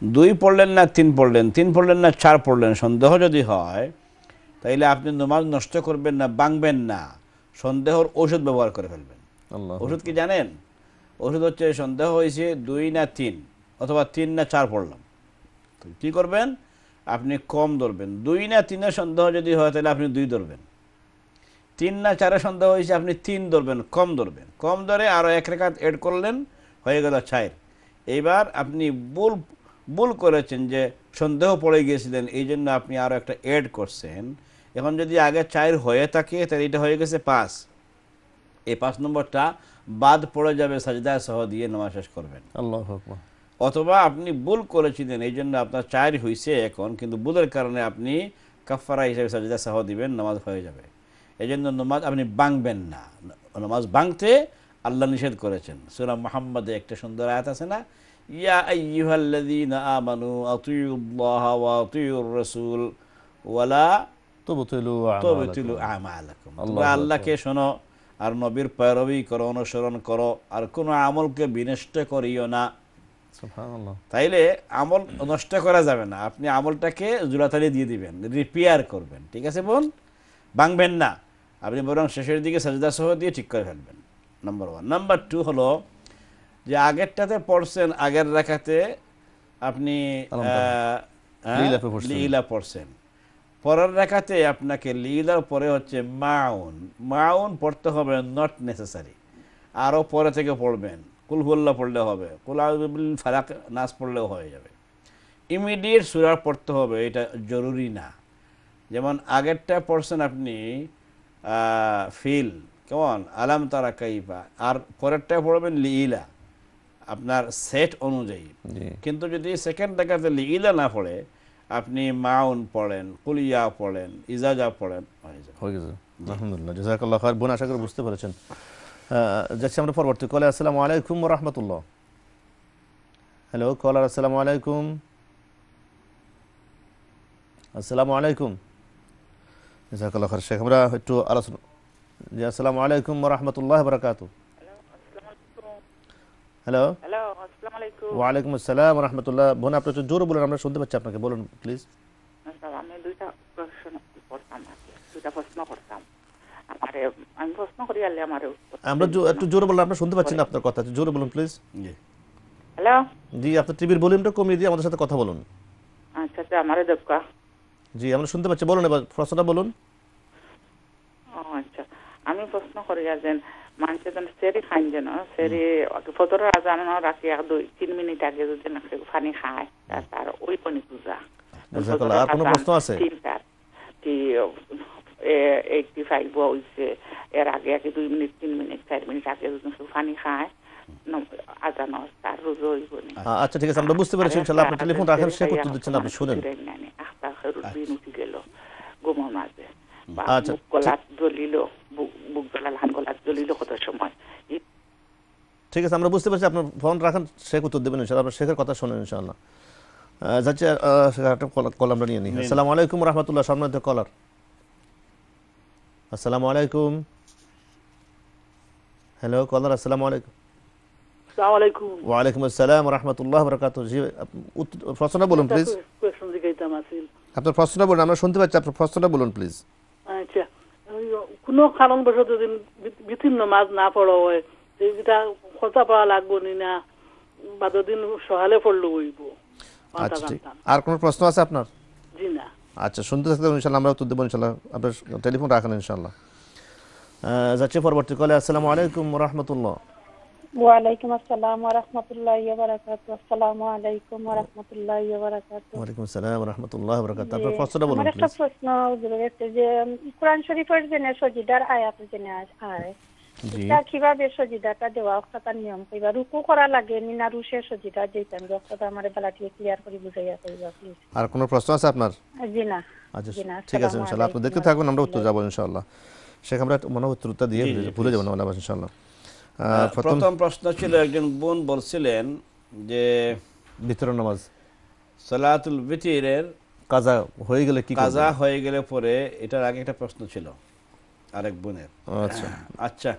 দুই পড়লেন না তিন পড়লেন তিন পড়লেন না চার পড়লেন সন্দেহ যদি হয় তাইলে আপনি নামাজ নষ্ট করবেন না বাংবেন না সন্দেহর ওষুধ ব্যবহার করে ফেলবেন। ওষুধ কি জানেন? ওষুধ হচ্ছে সন্দেহ হয়েছে দুই না তিন অথবা তিন না চার পড়লাম। কি করবেন? আপনি কম ধরবেন। দুই না তিনের সন্দেহ যদি হয় তাহলে আপনি দুই ধরবেন। তিন না চারে সন্দেহ হয়েছে আপনি তিন ধরবেন কম ধরবেন। কম ধরে আরও এক রেখাত এড করলেন হয়ে গেল চায়ের এইবার আপনি ভুল ভুল করেছেন যে সন্দেহ পড়ে গিয়েছিলেন এই জন্য আপনি আরও একটা এড করছেন। এখন যদি আগে চায়ের হয়ে থাকে তাহলে এটা হয়ে গেছে পাঁচ। এই পাঁচ নম্বরটা বাদ পড়ে যাবে সাজদা সহ দিয়ে নামাজ শেষ করবেন। আল্লাহ অথবা আপনি ভুল করেছিলেন এই জন্য আপনার চায়ের হয়েছে এখন কিন্তু ভুলের কারণে আপনি কাফারা হিসেবে সাজদা সহ দিবেন নামাজ হয়ে যাবে। এই জন্য নামাজ আপনি বাংবেন না নামাজ বাংতে আল্লাহ নিষেধ করেছেন সুরা মোহাম্মদে একটা সুন্দর আয়াত আছে না ইয়া আইয়ুহাল্লাযীনা আমানু আতিউল্লাহ ওয়া আতিউর রাসূল ওয়ালা তুবতিলু তবতিলু আমালাকুম তোমরা আল্লাহকে শোনো আর নবীর पैरवी করো অনুসরণ করো আর কোনো আমলকে বিনষ্ট করিও না সুবহানাল্লাহ তাইলে আমল নষ্ট করা যাবে না আপনি আমলটাকে জোড়াতালি দিয়ে দিবেন রিপেয়ার করবেন ঠিক আছে বোন ভাঙবেন না আপনি বরং শেষের দিকে সাজদা সহ দিয়ে ঠিক করে ফেলবেন। নাম্বার ওয়ান নাম্বার টু হলো যে আগেরটাতে পড়ছেন আগের রেখাতে আপনি আহ, হ্যাঁ, পড়ছেন। লীলা পড়ছেন। পরের রেখাতে আপনাকে লীলার পরে হচ্ছে মাউন। মাউন পড়তে হবে নট নেসেসারি আরও পরে থেকে পড়বেন। কুলহুল্লা পড়লে হবে। কুল আউযুবিল ফালাক নাচ পড়লেও হয়ে যাবে। ইমিডিয়েট সুরা পড়তে হবে এটা জরুরি না। যেমন আগেরটা পড়ছেন আপনি ফিল কেমন আলাম তারা কাইফা আর পরেরটা পড়বেন লিইলা আপনার সেট অনুযায়ী। কিন্তু যদি সেকেন্ড দেখাতে লিইলা না পড়ে আপনি মাউন পড়েন কুলিয়া পড়েন ইজাজা পড়েন হয়ে গেছে। আলহামদুলিল্লাহ জাজাকাল্লাহ খায়ের বোন আশা করে বুঝতে পেরেছেন। যাচ্ছি আমরা পরবর্তী কলে। আসসালামু আলাইকুম ওয়া রাহমাতুল্লাহ। হ্যালো কলার আসসালামু আলাইকুম। আসসালামু আলাইকুম। জাজাকাল্লাহ খায়ের শেখ আমরা একটু আলোচনা জি আসসালামু আলাইকুম ওয়া রাহমাতুল্লাহ হ্যালো? হ্যালো আসসালামু ওয়ালাইকুম আসসালাম ওয়া রাহমাতুল্লাহ। বোন আপনি একটু জোরে বলুন আমরা শুনতে পাচ্ছি আপনাকে। বলুন প্লিজ আমি দুইটা প্রশ্ন করতাম দুইটা প্রশ্ন করতাম। আমি প্রশ্ন করি আলে আমার আমরা জো- একটু জোরে বলুন আমরা শুনতে পাচ্ছি না আপনার কথা। জোরে বলুন প্লিজ জি। হ্যালো? জি আপনার টিভির ভলিউমটা কমিয়ে দিয়ে আমাদের সাথে কথা বলুন। আচ্ছা আচ্ছা আমারে জি আমরা শুনতে পাচ্ছি বলুন এবার প্রশ্নটা বলুন আচ্ছা আমি প্রশ্ন করি আর যেন মানুষে যেন সেরি খাইন যেন সেরি ফতর আজান রাখি এক দুই তিন মিনিট আগে যদি পানি খায় তার ওই পানি পূজা। আর কোনো প্রশ্ন আছে? এইটটি ফাইভ হয়েছে এর আগে আগে দুই মিনিট তিন মিনিট চার মিনিট আগে যদি পানি খায় আচ্ছা ঠিক আছে আমরা বুঝতে পেরেছি আপনি টেলিফোন রাখেন সে করতে দিচ্ছেন আপনি শুনেন। আচ্ছা, এই ঠিক আছে আমরা বুঝতে পারছি আপনার ফোন রাখেন শেখ উত্তর দেবেন ইনশাল্লাহ আপনার শেখের কথা শোনেন ইনশাল্লাহ। যাচ্ছে একটা কল- কল আমরা নিয়ে নিই আসসালামু আলাইকুম রহমতুল্লাহ সম্মানিত কলার। আসসালামু আলাইকুম। হ্যালো কলার আসসালামু আলাইকুম। ওয়ালাইকুম আসসালাম রহমতুল্লাহ বরকাত জি প্রশ্নটা বলুন প্লিজ কোয়েশন জিজ্ঞাইতাম আছিল আপনার প্রশ্নটা বলুন আমরা শুনতে পাচ্ছি আপনার প্রশ্নটা বলুন প্লিজ আচ্ছা কোনো কারণবশত যদি বি- বিচ্ছিন্ন না পড়া হয় সেইটা কথা পাওয়া লাগবো নি না বা দুদিন সকালে পড়ল হইব আচ্ছা আর কোনো প্রশ্ন আছে আপনার? জি না। আচ্ছা শুনতে থাকতে ইনশাল্লাহ আমরা উত্তর দেবো ইনশাল্লাহ আপনার টেলিফোন রাখেন ইনশাল্লাহ যাচ্ছে পরবর্তী কলে আসসালামু আলাইকুম রহমতুল্লাহ। ওয়ালাইকুম আসসালাম ওয়া রাহমাতুল্লাহি ওয়া বারাকাতুহু। আসসালামু আলাইকুম ওয়া রাহমাতুল্লাহি ওয়া বারাকাতুহু। ওয়ালাইকুম আসসালাম রহমতুল্লাহ প্রশ্নটা বলুন আমার একটা প্রশ্ন যে কোরআন শরীফের যে সজিদার আয়াত যে আয় কীভাবে সজিদাটা দেওয়া কথা নিয়ম কইবা? রুকু করা লাগে নি না রুশে সজিদা যেতাম কথা আমার বেলাটি ক্লিয়ার করে বুঝাইয়া কইবা প্লিজ আর কোনো প্রশ্ন আছে আপনার? জি না আচ্ছা ঠিক আছে ইনশাল্লাহ। আপনি দেখতে থাকুন আমরা উত্তর যাব ইনশাল্লাহ। শেখ আমরা মনে উত্তরটা দিয়ে ভুলে যাব না আল্লাহ ইনশাল্লাহ। আহ, প্রথম প্রথম প্রশ্ন ছিল একজন বোন বলছিলেন যে ভিতরের নামাজ। সালাতুল বিতিরের কাজা হয়ে গেলে কি কাজা হয়ে গেলে পরে এটার আগে একটা প্রশ্ন ছিল আরেক বোনের। আচ্ছা। আচ্ছা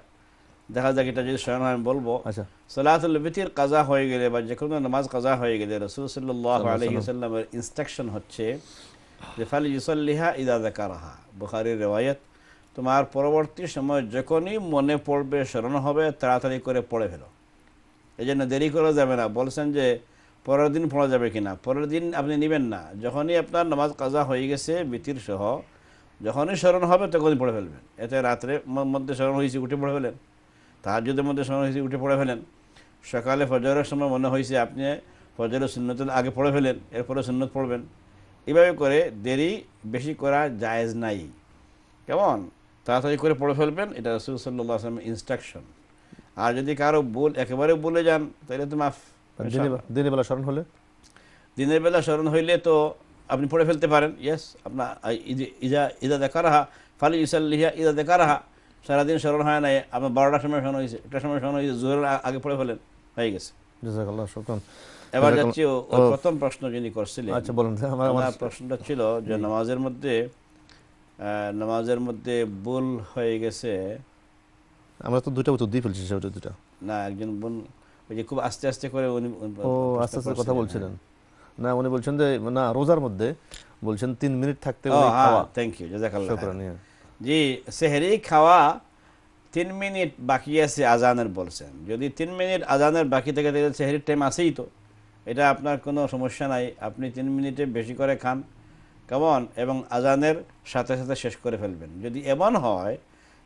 দেখা যাক এটা যদি স্বয়ং আমি বলব। আচ্ছা। সালাতুল বিতির কাজা হয়ে গেলে বা যে কোনো নামাজ কাজা হয়ে গেলে রসুল সাল্লাহ আলহি সাল্লামের ইনস্ট্রাকশন হচ্ছে যে ফালি ইসল্লিহা ইদা দেকারাহা বুখারির রেওয়ায়ত তোমার পরবর্তী সময় যখনই মনে পড়বে, স্মরণ হবে, তাড়াতাড়ি করে পড়ে ফেলো। এই জন্য দেরি করা যাবে না। বলছেন যে, পরের দিন পড়া যাবে কিনা? পরের দিন আপনি নেবেন না। যখনই আপনার নামাজ কাজা হয়ে গেছে, বিতির সহ, যখনই স্মরণ হবে, তখনই পড়ে ফেলবেন। এতে রাত্রে মধ্যে স্মরণ হয়েছে, উঠে পড়ে ফেলেন। তাহাজুদের মধ্যে স্মরণ হয়েছে, উঠে পড়ে ফেলেন। সকালে ফজরের সময় মনে হয়েছে, আপনি ফজরের সুন্নতের আগে পড়ে ফেলেন, এরপরে সুন্নত পড়বেন। এভাবে করে দেরি বেশি করা জায়েজ নাই। কেমন? তাড়াতাড়ি করে পড়ে ফেলবেন এটা রসুল সাল্লাহ আসলামের ইনস্ট্রাকশন আর যদি কারও বল একেবারে বলে যান তাহলে তো মাফ দিনের বেলা স্মরণ হলে? দিনের বেলা স্মরণ হইলে তো আপনি পড়ে ফেলতে পারেন ইয়েস আপনার ইদা ইদা দেখা রাহা ফালি ইসাল্লিহা ইদা দেখা রাহা সারাদিন স্মরণ হয় নাই আপনার বারোটার সময় স্মরণ হয়েছে একটা সময় স্মরণ হয়েছে জোহরের আ- আগে পড়ে ফেলেন হয়ে গেছে। জাজাকাল্লাহ শুকরান। এবার যাচ্ছি ও- প্রথম প্রশ্ন যিনি করছিলেন আচ্ছা, বলুন। আমার- প্রশ্নটা ছিল যে নামাজের মধ্যে নামাজের মধ্যে ভুল হয়ে গেছে। আমরা তো দুইটা উত্তর দিয়ে ফেলছি সেটা দুটা না একজন বোন ওই যে খুব আস্তে আস্তে করে উনি ও আস্তে আস্তে কথা বলছিলেন। না উনি বলছেন যে না রোজার মধ্যে বলছেন তিন মিনিট থাকতে হ্যাঁ, thank you, জাজাকাল্লাহ শুকরান, জি সেহরি খাওয়া তিন মিনিট বাকি আছে আজানের বলছেন। যদি তিন মিনিট আজানের বাকি থেকে তাহলে সেহরির টাইম আছেই তো। এটা আপনার কোনো সমস্যা নাই আপনি তিন মিনিটে বেশি করে খান। কেমন এবং আজানের সাথে সাথে শেষ করে ফেলবেন। যদি এমন হয়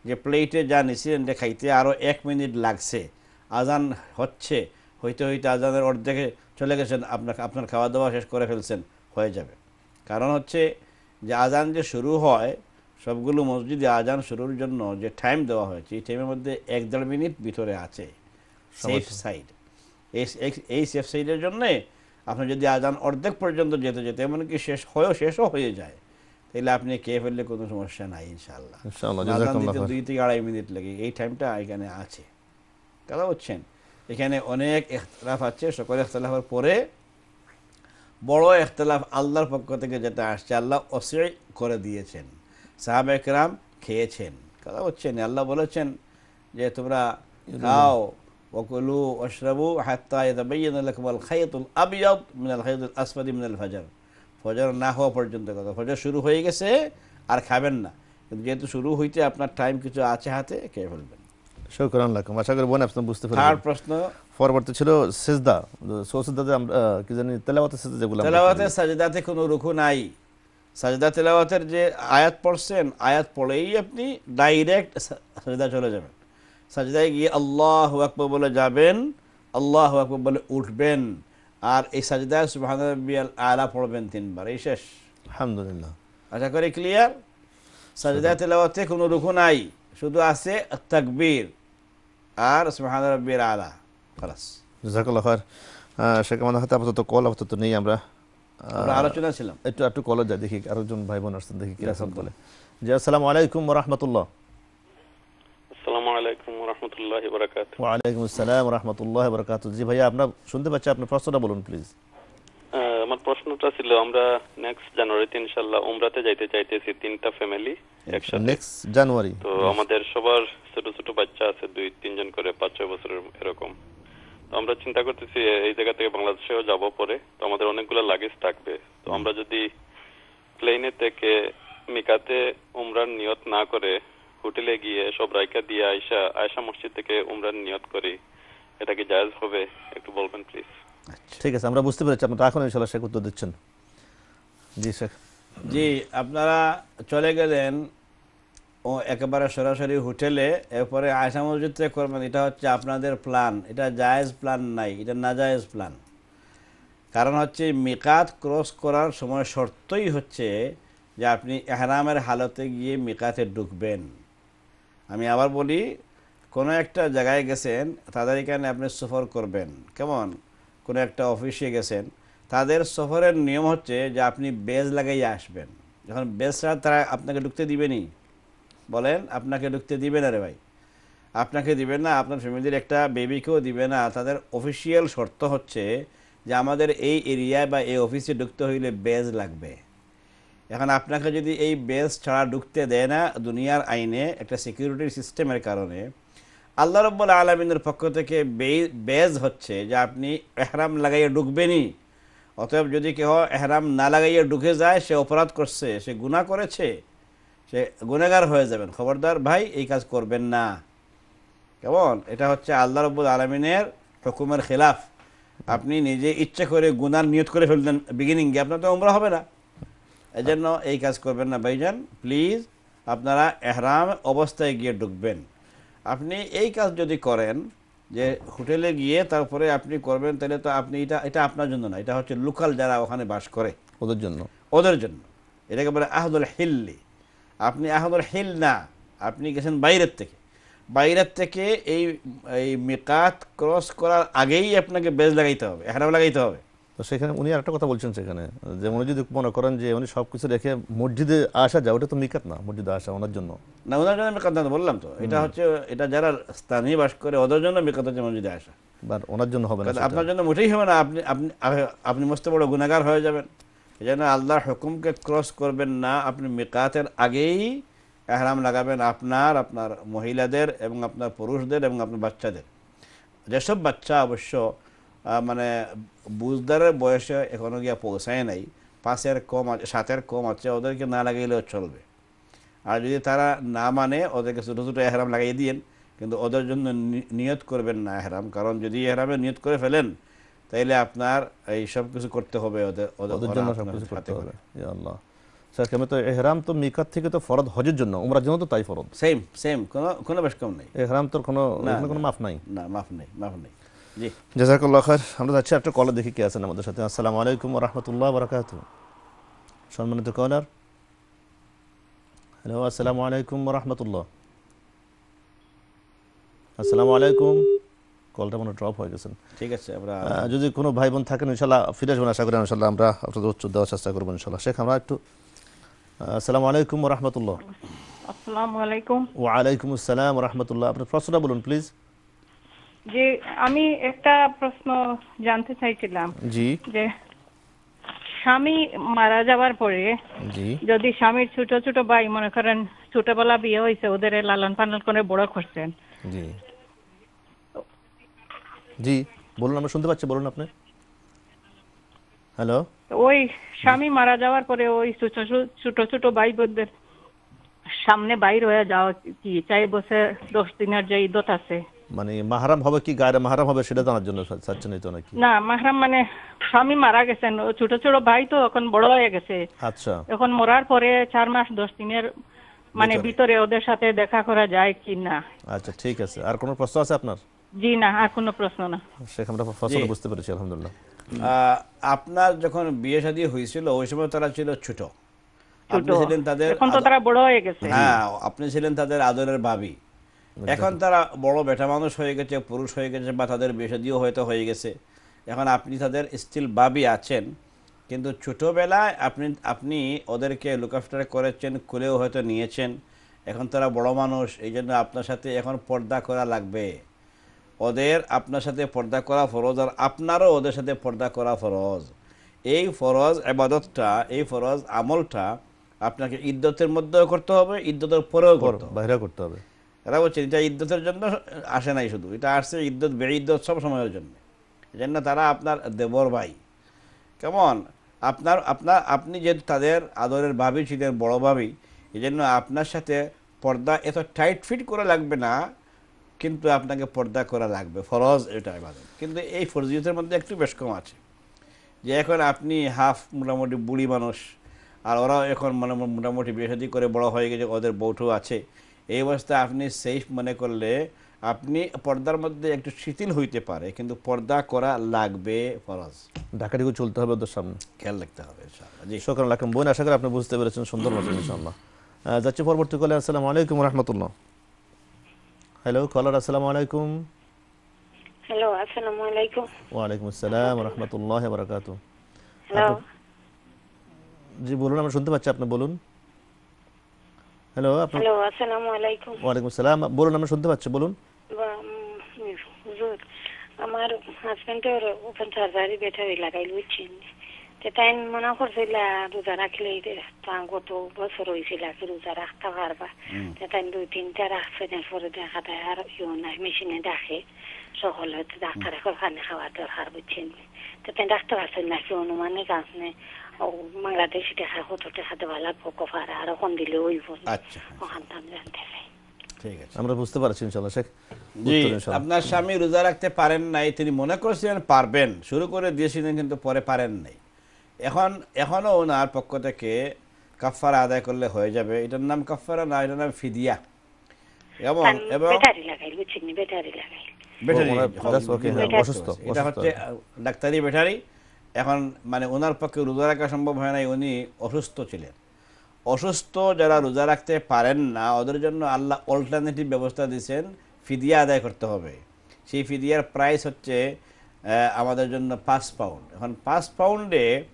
যে প্লেটে যা নিছিলেন যে খাইতে আরও এক মিনিট লাগছে আজান হচ্ছে হইতে হইতে আজানের অর্ধেকে চলে গেছেন আপনার আপনার খাওয়া দাওয়া শেষ করে ফেলছেন হয়ে যাবে। কারণ হচ্ছে যে আজান যে শুরু হয় সবগুলো মসজিদে আজান শুরুর জন্য যে টাইম দেওয়া হয়েছে এই টাইমের মধ্যে এক দেড় মিনিট ভিতরে আছে সেফ। সাইড এই এই- এই সেফ সাইডের জন্যে আপনি যদি আজান অর্ধেক পর্যন্ত যেতে যেতে এমনকি শেষ হয়েও শেষও হয়ে যায় তাহলে আপনি খেয়ে ফেললে কোনো সমস্যা নাই ইনশাল্লাহ। দুই থেকে আড়াই মিনিট লাগে এই টাইমটা এখানে আছে। কথা হচ্ছেন এখানে অনেক এখতলাফ আছে সকল এখতলাফের পরে বড় এখতলাফ আল্লাহর পক্ষ থেকে যেটা আসছে আল্লাহ অসির করে দিয়েছেন সাহাব একরাম খেয়েছেন। কথা হচ্ছেন আল্লাহ বলেছেন যে তোমরা খাও ওকুলু অশরাবু হাত্তা লাকুমুল খাইতুল আবিয়াদ মিনাল খাইতুল আসফাদি মিনাল ফাজর। ফজর না হওয়া পর্যন্ত কথা। ফজর শুরু হয়ে গেছে আর খাবেন না। কিন্তু যেহেতু শুরু হইতে আপনার টাইম কিছু আছে হাতে খেয়ে ফেলবেন। শুকরান লাকুম আশা করি বোন আপনি বুঝতে পেরেছেন। প্রশ্ন? পরবর্তী ছিল সিজদা। সোসিদাতে আমরা আহ, কি জানি তেলাওয়াতের সিজদা যেগুলো আমরা সাজদাতে কোনো রুকু নাই। সাজদা তেলাওয়াতের যে আয়াত পড়ছেন আয়াত পড়েই আপনি ডাইরেক্ট সাজদা চলে যাবেন। সাজদায় গিয়ে আল্লাহ আকবর বলে যাবেন আল্লাহ আকবর বলে উঠবেন। আর এই সাজদায় সুবহান আলা পড়বেন তিনবার। এই শেষ। আলহামদুলিল্লাহ। আশা করি ক্লিয়ার সাজদা তেলাওয়াতে কোনো রুকু নাই। শুধু আছে তাকবীর আর সুবহান রাব্বিল আলা খালাস। জাজাকাল্লাহ খায়ের শেখ আমাদের হাতে আপাতত কল আপাতত নেই আমরা। আলোচনা ছিলাম। একটু একটু কলে যাই দেখি আরেকজন ভাই বোন আসছেন দেখি কি আছেন বলে। জি আসসালামু আলাইকুম রহমতুল্লাহ। রহমতুল্লাহ বরাকাত ওয়ালাইকুম আসসালাম রহমতুল্লাহ বরকাত জি ভাইয়া আপনার শুনতে পাচ্ছি আপনার প্রশ্নটা বলুন প্লিজ আমার প্রশ্নটা ছিল আমরা নেক্সট জানুয়ারিতে ইনশাল্লাহ উমরাতে যাইতে চাইতেছি তিনটা ফ্যামিলি একসাথে। নেক্সট জানুয়ারি তো আমাদের সবার ছোট ছোট বাচ্চা আছে দুই তিনজন করে পাঁচ ছয় বছরের এরকম। তো আমরা চিন্তা করতেছি এই জায়গা থেকে বাংলাদেশেও যাব পরে। তো আমাদের অনেকগুলো লাগেজ থাকবে। তো আমরা যদি প্লেনে থেকে মিকাতে উমরার নিয়ত না করে হোটেলে গিয়ে সব রাইকা দিয়ে আয়সা আয়সা মসজিদ থেকে উমরার নিয়ত করি। এটা কি জায়েজ হবে একটু বলবেন প্লিজ ঠিক আছে আমরা বুঝতে পেরেছি আপনার এখন ইনশাল্লাহ শেখ উত্তর দিচ্ছেন। জি শেখ। জি আপনারা চলে গেলেন ও একেবারে সরাসরি হোটেলে এরপরে আয়সা মসজিদ থেকে করবেন এটা হচ্ছে আপনাদের প্ল্যান এটা জায়েজ প্ল্যান নাই এটা না নাজায়েজ প্ল্যান কারণ হচ্ছে মিকাত ক্রস করার সময় শর্তই হচ্ছে যে আপনি এহরামের হালতে গিয়ে মিকাতে ঢুকবেন। আমি আবার বলি, কোনো একটা জায়গায় গেছেন, তাদের এখানে আপনি সফর করবেন। কেমন? কোনো একটা অফিসে গেছেন, তাদের সফরের নিয়ম হচ্ছে যে আপনি বেজ লাগাইয়ে আসবেন। যখন বেজ ছাড়া তারা আপনাকে ঢুকতে দিবেনি। বলেন, আপনাকে ঢুকতে দিবে না রে ভাই। আপনাকে দিবে না, আপনার ফ্যামিলির একটা বেবিকেও দিবে না। তাদের অফিসিয়াল শর্ত হচ্ছে যে আমাদের এই এরিয়ায় বা এই অফিসে ঢুকতে হইলে বেজ লাগবে। এখন আপনাকে যদি এই বেজ ছাড়া ঢুকতে দেয় না দুনিয়ার আইনে একটা সিকিউরিটি সিস্টেমের কারণে, আল্লাহ রব্বুল আলমিনের পক্ষ থেকে বেজ হচ্ছে যে আপনি এহরাম লাগাইয়ে ঢুকবেনই। অতএব যদি কেউ এহরাম না লাগাইয়ে ঢুকে যায়, সে অপরাধ করছে, সে গুনাহ করেছে, সে গুনেগার হয়ে যাবেন। খবরদার, ভাই, এই কাজ করবেন না। কেমন? এটা হচ্ছে আল্লাহ রব্বুল আলমিনের হুকুমের খেলাফ। আপনি নিজে ইচ্ছে করে গুনার নিয়ত করে ফেললেন বিগিনিং গিয়ে আপনার তো উমরা হবে না। এজন্য এই কাজ করবেন না ভাইজান। প্লিজ আপনারা এহরাম অবস্থায় গিয়ে ঢুকবেন। আপনি এই কাজ যদি করেন যে হোটেলে গিয়ে তারপরে আপনি করবেন তাহলে তো আপনি এটা এটা আপনার জন্য না এটা হচ্ছে লোকাল যারা ওখানে বাস করে। ওদের জন্য। ওদের জন্য। এটাকে বলে আহদুল হিল্লি। আপনি আহদুল হিল না আপনি গেছেন বাইরের থেকে। বাইরের থেকে এই এই মিকাত ক্রস করার আগেই আপনাকে বেজ লাগাইতে হবে এহরাম লাগাইতে হবে। তো সেখানে উনি আরেকটা কথা বলছেন সেখানে যে উনি যদি মনে করেন যে উনি সব কিছু রেখে মসজিদে আসা যায় ওটা তো মিকাত না মসজিদে আসা ওনার জন্য। না ওনার জন্য মিকাত না, বললাম তো। এটা হচ্ছে এটা যারা স্থানীয় বাস করে ওদের জন্য মিকাত হচ্ছে মসজিদে আসা। বা ওনার জন্য হবে না আপনার জন্য মোটেই হবে না আপনি আপনি আপনি মস্ত বড় গুনাগার হয়ে যাবেন। এই জন্য আল্লাহর হুকুমকে ক্রস করবেন না আপনি মিকাতের আগেই এহরাম লাগাবেন আপনার আপনার মহিলাদের এবং আপনার পুরুষদের এবং আপনার বাচ্চাদের। যেসব বাচ্চা অবশ্য মানে বুঝদারের বয়সে এখনও গিয়া পৌঁছায় নাই পাঁচের কম আছে সাতের কম আছে ওদেরকে না লাগাইলেও চলবে। আর যদি তারা না মানে ওদেরকে ছোটো ছোটো এহরাম লাগাই দিয়েন কিন্তু ওদের জন্য নিয়ত করবেন না এহরাম। কারণ যদি এহরামে নিয়ত করে ফেলেন তাইলে আপনার এই সব কিছু করতে হবে ওদের ওদের- জন্য সবকিছু হাতে করতে হবে। আল্লাহ। স্যার কেমন তো এহরাম তো মিকাত থেকে তো হজের জন্য উমরার জন্য তো তাই সেম সেম কোনো কোনো বেশ কম নেই। এহরাম তোর কোনো কোনো মাফ নাই? না মাফ নেই মাফ নেই। জি। জাজাকুল্লাহ খার আমরা যাচ্ছি একটা কলার দেখি কে আছেন আমাদের সাথে। আসসালামু আলাইকুম রহমতুল্লাহ বরকাত সম্মানিত কলার। হ্যালো আসসালামু আলাইকুম রহমতুল্লাহ। আসসালামু আলাইকুম। কলটা মনে ড্রপ হয়ে গেছেন ঠিক আছে আমরা যদি কোনো ভাই বোন থাকেন ইনশাল্লাহ ফিরে আসবেন আশা করি ইনশাল্লাহ আমরা আপনাদের উচ্চ দেওয়ার চেষ্টা করব ইনশাল্লাহ। শেখ আমরা একটু আসসালামু আলাইকুম রহমতুল্লাহ। আসসালামু আলাইকুম। আসসালাম রহমতুল্লাহ। আপনার প্রশ্নটা বলুন প্লিজ যে আমি একটা প্রশ্ন জানতে চাইছিলাম। জি। যে স্বামী মারা যাওয়ার পরে যদি স্বামীর ছোট ছোট ভাই মনে করেন ছোটবেলা বিয়ে হয়েছে ওদের লালন পালন করে বড় করছেন। জি। জি বলুন আমরা শুনতে পাচ্ছি বলুন আপনি। হ্যালো। ওই স্বামী মারা যাওয়ার পরে ওই ছোট ছোট- ভাই বোনদের সামনে বাইর হয়ে যাওয়া কি? চাই বসে দশ দিনের যে ইদত আছে। মানে মাহারাম হবে কি গায়ের মাহারাম হবে সেটা জানার জন্য চাচ্ছেন তো নাকি? না মাহরাম মানে স্বামী মারা গেছেন। ও ছোট ছোট ভাই তো এখন বড় হয়ে গেছে। আচ্ছা। এখন মরার পরে চার মাস দশ দিনের মানে ভিতরে। ওদের সাথে দেখা করা যায় কি না। আচ্ছা ঠিক আছে। আর কোনো প্রশ্ন আছে আপনার? জি না আর কোনো প্রশ্ন না। শেখ আমরা প্রশ্ন বুঝতে পেরেছি আলহামদুলিল্লাহ। আহ, আপনার যখন বিয়ে শাদী হয়েছিল ওই সময় তারা ছিল ছোট। আপনি ছোট। ছিলেন তাদের এখন তো তারা বড় হয়ে গেছে। হ্যাঁ আপনি ছিলেন তাদের আদরের ভাবি। এখন তারা বড় বেটা মানুষ হয়ে গেছে পুরুষ হয়ে গেছে বা তাদের বিষদিও হয়তো হয়ে গেছে। এখন আপনি তাদের স্টিল ভাবি আছেন কিন্তু ছোটোবেলায় আপনি আপনি ওদেরকে লুকাফটার করেছেন খুলেও হয়তো নিয়েছেন। এখন তারা বড় মানুষ এই জন্য আপনার সাথে এখন পর্দা করা লাগবে। ওদের আপনার সাথে পর্দা করা ফরজ আর আপনারও ওদের সাথে পর্দা করা ফরজ। এই ফরজ আবাদতটা এই ফরজ আমলটা আপনাকে ইদ্যতের মধ্যেও করতে হবে ইদ্যতের পরেও করতে হবে। বাইরে করতে হবে। এরা বলছে, এটা ইদ্যতের জন্য আসে নাই শুধু, এটা আসছে ইদ্যত বে ইদ্যত সব সময়ের জন্য। এই জন্য তারা আপনার দেবর ভাই। কেমন? আপনার আপনার, আপনি যেহেতু তাদের আদরের ভাবি ছিলেন বড় ভাবি এই জন্য আপনার সাথে পর্দা এত টাইট ফিট করে লাগবে না, কিন্তু আপনাকে পর্দা করা লাগবে, ফরজ এটা এবাদত কিন্তু এই ফরজিয়তের মধ্যে একটু বেশ কম আছে। যে এখন আপনি হাফ মোটামুটি বুড়ি মানুষ, আর ওরাও এখন মানে মোটামুটি বিয়ে করে বড় হয়ে গেছে, ওদের বউঠও আছে এই অবস্থায় আপনি সেফ মনে করলে আপনি পর্দার মধ্যে একটু শিথিল হইতে পারে কিন্তু পর্দা করা লাগবে ফরজ। ঢাকাটিকে চলতে হবে ওদের সামনে। খেয়াল রাখতে হবে জি। শোকরান লাকুম বোন আশা করি আপনি বুঝতে পেরেছেন সুন্দর মতো ইনশাআল্লাহ। আহ, যাচ্ছি পরবর্তী কলে আসসালামু আলাইকুম রহমতুল্লাহ। হ্যালো কলার আসসালামু আলাইকুম। হ্যালো আসসালামু আলাইকুম। ওয়ালাইকুম আসসালাম রহমতুল্লাহ বারকাত হ্যালো জি বলুন আমরা শুনতে পাচ্ছি আপনি বলুন। হ্যালো হ্যালো আসসালামু আলাইকুম। ওয়ালাইকুম আসসালাম। বলুন আমরা শুনতে পাচ্ছি বলুন। আমার হাজবেন্ডের ওপেন সার্জারি বেটা লাগাইল বুঝছেন তাই মনে করছিল রোজা রাখলে গত বছর হয়েছিল আর কি রোজা রাখতে পারবা তাই দুই তিনটা রাখছে পরে দেখা দেয় আর ইউ নাই মেশিনে দেখে সকলে তো ডাক্তার এখন পানি খাওয়া দরকার বুঝছেন তো তাই ডাক্তার আছেন নাকি অনুমানিক আপনি ও বাংলাদেশি দেখা কত টাকা দেওয়া লাগবো কফার আর ওখান দিলে ওইব আচ্ছা ওখান তো জানতে ঠিক আছে। আমরা বুঝতে পারছি ইনশাআল্লাহ শেখ। জি আপনার স্বামী রোজা রাখতে পারেন নাই তিনি মনে করছিলেন পারবেন শুরু করে দিয়েছিলেন কিন্তু পরে পারেন নাই। এখন এখনও ওনার পক্ষ থেকে কাফারা আদায় করলে হয়ে যাবে। এটার নাম কাফারা না এটার নাম ফিদিয়া। এবং এবং। এটা হচ্ছে ডাক্তারি ব্যাটারি। এখন মানে ওনার পক্ষে রোজা রাখা সম্ভব হয় নাই উনি অসুস্থ ছিলেন। অসুস্থ যারা রোজা রাখতে পারেন না ওদের জন্য আল্লাহ অল্টারনেটিভ ব্যবস্থা দিয়েছেন ফিদিয়া আদায় করতে হবে। সেই ফিদিয়ার প্রাইস হচ্ছে আহ, আমাদের জন্য পাঁচ পাউন্ড এখন পাঁচ পাউন্ডে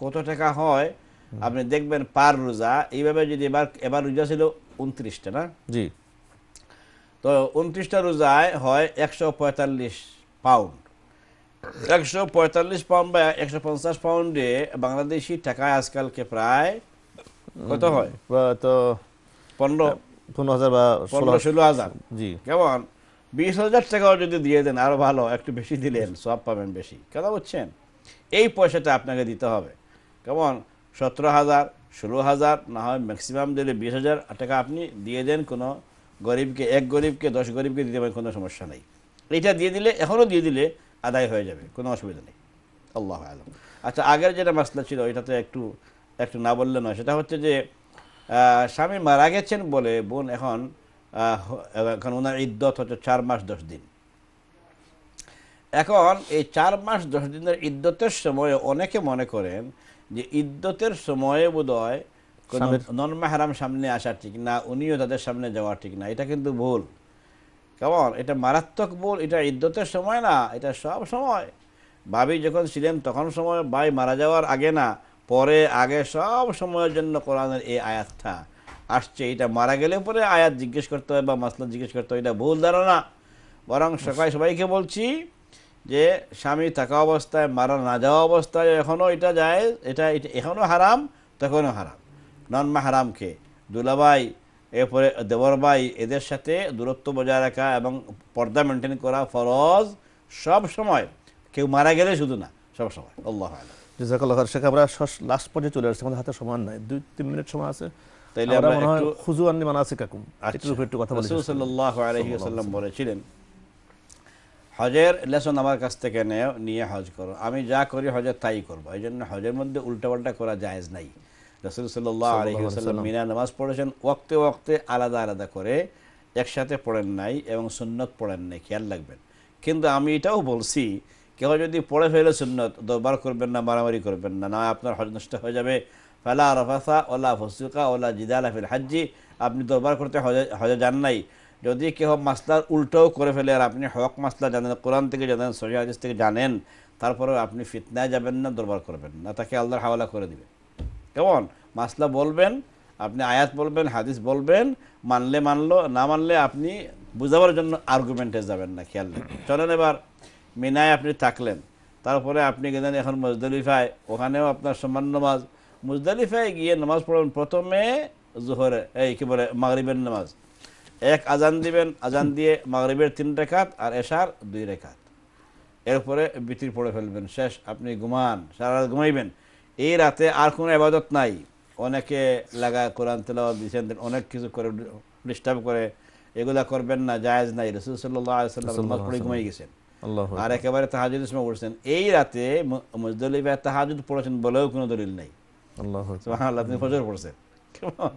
কত টাকা হয় আপনি দেখবেন পার রোজা এইভাবে যদি এবার এবার রোজা ছিল উনত্রিশটা না? জি। তো উনত্রিশটা রোজায় হয় একশো পঁয়তাল্লিশ পাউন্ড। একশো পঁয়তাল্লিশ পাউন্ড বা একশো পঞ্চাশ পাউন্ডে বাংলাদেশি টাকায় আজকালকে প্রায় কত হয়? তো পনেরো। পনেরো হাজার বা পনেরো ষোলো হাজার। জি। কেমন? বিশ হাজার টাকাও যদি দিয়ে দেন আরও ভালো একটু বেশি দিলেন সব পাবেন বেশি। কথা বলছেন এই পয়সাটা আপনাকে দিতে হবে। কেমন সতেরো হাজার, ষোলো হাজার, না হয় ম্যাক্সিমাম দিলে বিশ হাজার টাকা আপনি দিয়ে দেন, কোনো গরিবকে, এক গরিবকে, দশ গরিবকে দিতে পারেন, কোনো সমস্যা নেই। এটা দিয়ে দিলে, এখনও দিয়ে দিলে আদায় হয়ে যাবে, কোনো অসুবিধা নেই। আল্লাহ আলম। আচ্ছা আগের যেটা মাসলা ছিল এটাতে একটু একটু না বললে নয়, সেটা হচ্ছে যে স্বামী মারা গেছেন বলে বোন এখন এখন ওনার ইদ্যত হচ্ছে চার মাস, দশ দিন। এখন এই চার মাস, দশ দিনের ইদ্যতের সময় অনেকে মনে করেন যে ইদ্যতের সময়ে বোধহয় নন মাহারাম সামনে আসা ঠিক না উনিও তাদের সামনে যাওয়া ঠিক না। এটা কিন্তু ভুল। কেমন এটা মারাত্মক ভুল। এটা ইদ্যতের সময় না এটা সব সময়। ভাবি যখন ছিলেন তখন সময় ভাই মারা যাওয়ার আগে না পরে আগে সব সময়ের জন্য কোরআনের এই আয়াতটা আসছে। এটা মারা গেলে পরে আয়াত জিজ্ঞেস করতে হয় বা মাসলা জিজ্ঞেস করতে হয় এটা ভুল ধারণা। বরং সবাই সবাইকে বলছি যে স্বামী থাকা অবস্থায় মারা না যাওয়া অবস্থায় এখনও এটা যায় এটা এখনও হারাম তখনও হারাম। নন মাহারামকে দুলাভাই এরপরে দেবর ভাই এদের সাথে দূরত্ব বজায় রাখা এবং পর্দা মেনটেন করা ফরজ সব সময়। কেউ মারা গেলে শুধু না সব সময়। আল্লাহ জাজাকাল্লাহ শেখ আমরা লাস্ট পর্যায়ে চলে আসছি আমাদের হাতে সময় নাই। দুই তিন মিনিট সময় আছে। তাইলে আমরা মনে হয় খুজু আন্নি মানা আছে কাকুম একটু কথা বলি। রাসূল সাল্লাল্লাহু আলাইহি ওয়াসাল্লাম। বলেছিলেন হজের লেসন আমার কাছ থেকে নেও নিয়ে হজ করো। আমি যা করি হজের তাই করব। এই জন্য হজের মধ্যে উল্টাপাল্টা করা জায়েজ নাই। রসুল সাল্লাহ আলহিসাল্লাম মিনা নামাজ পড়েছেন ওক্তে ওক্তে আলাদা আলাদা করে একসাথে পড়েন নাই এবং সুন্নত পড়েন নাই খেয়াল রাখবেন। কিন্তু আমি এটাও বলছি কেউ যদি পড়ে ফেলে সুন্নত দরবার করবেন না মারামারি করবেন না না আপনার হজ নষ্ট হয়ে যাবে। ফালা রফাসা ওলা ফসুকা ওলা জিদালা ফিল হাজ্জি আপনি দরবার করতে হজে হজে যান নাই। যদি কেউ মাসলার উল্টোও করে ফেলে আর আপনি হক মাসলা জানেন, কোরআন থেকে জানেন, সহি হাদিস থেকে জানেন, তারপরেও আপনি ফিতনায় যাবেন না দরবার করবেন না। তাকে আল্লাহর হাওয়ালা করে দিবেন কেমন? মাসলা বলবেন, আপনি আয়াত বলবেন, হাদিস বলবেন, মানলে মানলো, না মানলে আপনি বুঝাবার জন্য আর্গুমেন্টে যাবেন না, খেয়াল চলেন এবার মিনায় আপনি থাকলেন, তারপরে আপনি গেলেন এখন মুজদলিফায়, ওখানেও আপনার সমান নামাজ। মুজদালিফায় গিয়ে নামাজ পড়বেন প্রথমে জোহরে, এই কি বলে, মাগরিবের নামাজ। এক আজান দিবেন আজান দিয়ে মাগরিবের তিন রেখাত আর এশার দুই রেখাত। এরপরে বিতির পড়ে ফেলবেন শেষ আপনি ঘুমান সারা রাত ঘুমাইবেন। এই রাতে আর কোনো আবাদত নাই। অনেকে লাগা কোরআন তেলাওয়াত দিয়েছেন অনেক কিছু করে ডিস্টার্ব করে এগুলা করবেন না জায়েজ নাই। রসুল সাল্লাহ সাল্লাম পড়ে ঘুমাই গেছেন। আর একেবারে তাহাজুদ সময় পড়ছেন। এই রাতে মুজদলিফা তাহাজুদ পড়েছেন বলেও কোনো দলিল নাই। আল্লাহ সুবহানাল্লাহ আপনি ফজর পড়ছেন। কেমন?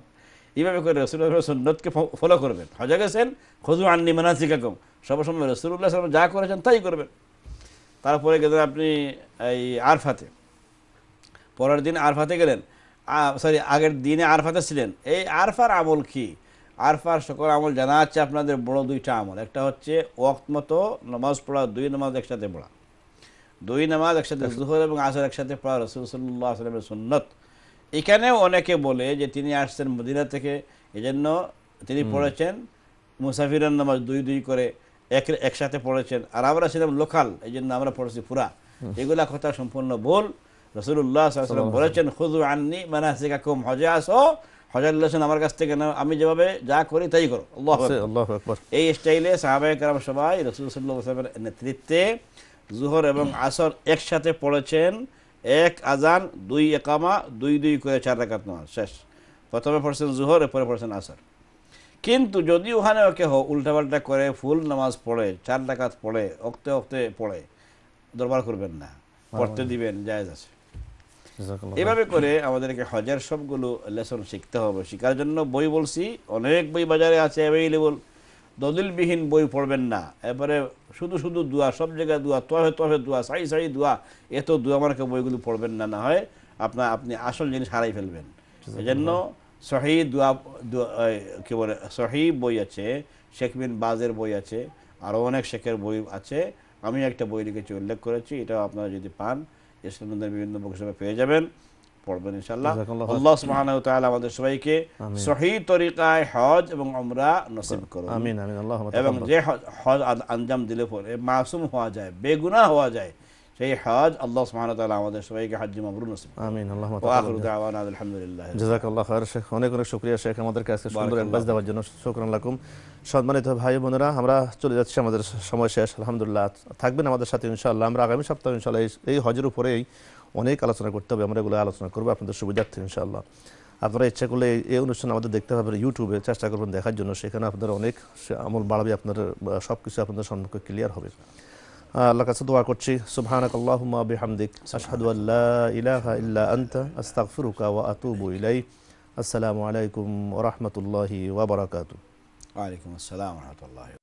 এইভাবে করে রসুল্লাহ সুন্নতকে ফলো করবেন। হজে গেছেন খজু আন্নি মানাসিকাকম। সবসময় রসুল্লাহ সাল্লাম যা করেছেন তাই করবেন। তারপরে গেলেন আপনি এই আরফাতে। পরের দিন আরফাতে গেলেন। সরি আগের দিনে আরফাতে ছিলেন। এই আরফার আমল কি? আরফার সকল আমল জানা আছে আপনাদের বড় দুইটা আমল। একটা হচ্ছে ওয়াক্ত মতো নামাজ পড়া দুই নামাজ একসাথে পড়া। দুই নামাজ একসাথে জুহর এবং আসর একসাথে পড়া রসুল সাল্লাহ আসলামের সুন্নত। এখানেও অনেকে বলে যে তিনি আসছেন মদিনা থেকে এজন্য তিনি পড়েছেন মুসাফিরের নামাজ দুই দুই করে এক একসাথে পড়েছেন। আর আমরা ছিলাম লোকাল এই জন্য আমরা পড়েছি পুরা। এগুলা কথা সম্পূর্ণ ভুল। রসুল্লাহ সাল্লাম বলেছেন খুদু আননি মানাসিকা কুম হজে আসো হজাল্লাহ আমার কাছ থেকে নাও আমি যেভাবে যা করি তাই করো। আল্লাহ এই স্টাইলে সাহাবাহ কারাম সবাই রসুল সাল্লাহ নেতৃত্বে জুহর এবং আসর একসাথে পড়েছেন। এক আজান দুই একামা দুই দুই করে চার রাকাত নামাজ শেষ। প্রথমে পড়ছেন জুহর এরপরে পড়ছেন আসর। কিন্তু যদি ওখানে কেহ উল্টাপাল্টা করে ফুল নামাজ পড়ে চার ডাকাত পড়ে অক্তে অক্তে পড়ে দরবার করবেন না। পড়তে দিবেন জায়েজ আছে। এভাবে করে আমাদেরকে হজের সবগুলো লেসন শিখতে হবে। শিখার জন্য বই বলছি অনেক বই বাজারে আছে অ্যাভেলেবল দলিলবিহীন বই পড়বেন না। এবারে শুধু শুধু দোয়া সব জায়গায় দোয়া তহে তহে দোয়া সাই সাই দোয়া এত দোয়া মার্কে বইগুলো পড়বেন না। না হয় আপনার আপনি আসল জিনিস হারাই ফেলবেন। এই জন্য সহি দোয়া কি বলে সহি বই আছে শেখ বিন বাজের বই আছে আরও অনেক শেখের বই আছে। আমি একটা বই লিখেছি উল্লেখ করেছি এটাও আপনারা যদি পান ইসলামদের বিভিন্ন হিসেবে পেয়ে যাবেন। পড়বেন ইনশাল্লাহ আল্লাহ সুবহানাহু ওয়া তাআলা আমাদের সবাইকে সহি তরিকায় হজ এবং উমরা নসিব করুন। আমিন আমিন আল্লাহ এবং যে হজ আঞ্জাম দিলে পরে মাসুম হওয়া যায় বেগুনাহ হওয়া যায় সেই হজ আল্লাহ সুবহানাহু ওয়া তাআলা আমাদের সবাইকে হজ মাবরুর নসিব আমিন আল্লাহ ওয়া আখিরু দাওয়ানা আলহামদুলিল্লাহ জাযাকাল্লাহ শেখ অনেক অনেক শুকরিয়া। শেখ আমাদেরকে আজকে সুন্দর অ্যাডভাইস দেওয়ার জন্য শুকরান লাকুম। সম্মানিত ভাই বোনেরা আমরা চলে যাচ্ছি আমাদের সময় শেষ। আলহামদুলিল্লাহ। থাকবেন আমাদের সাথে ইনশাআল্লাহ। আমরা আগামী সপ্তাহে ইনশাআল্লাহ এই হজের উপরেই অনেক আলোচনা করতে হবে, আমরা এগুলো আলোচনা করব আপনাদের সুবিধার্থে ইনশাআল্লাহ। আপনারা ইচ্ছা করলে এই অনুষ্ঠান আমাদের দেখতে পাবেন ইউটিউবে চেষ্টা করবেন দেখার জন্য, সেখানে আপনাদের অনেক আমল বাড়াবে আপনার সব কিছু আপনাদের সম্মুখে ক্লিয়ার হবে। আল্লাহ কাছে দোয়া করছি সুবহানাক আল্লাহুম্মা বিহামদিক আসসালামু আলাইকুম ওয়া রাহমাতুল্লাহি ওয়া আসসালাম ওয়া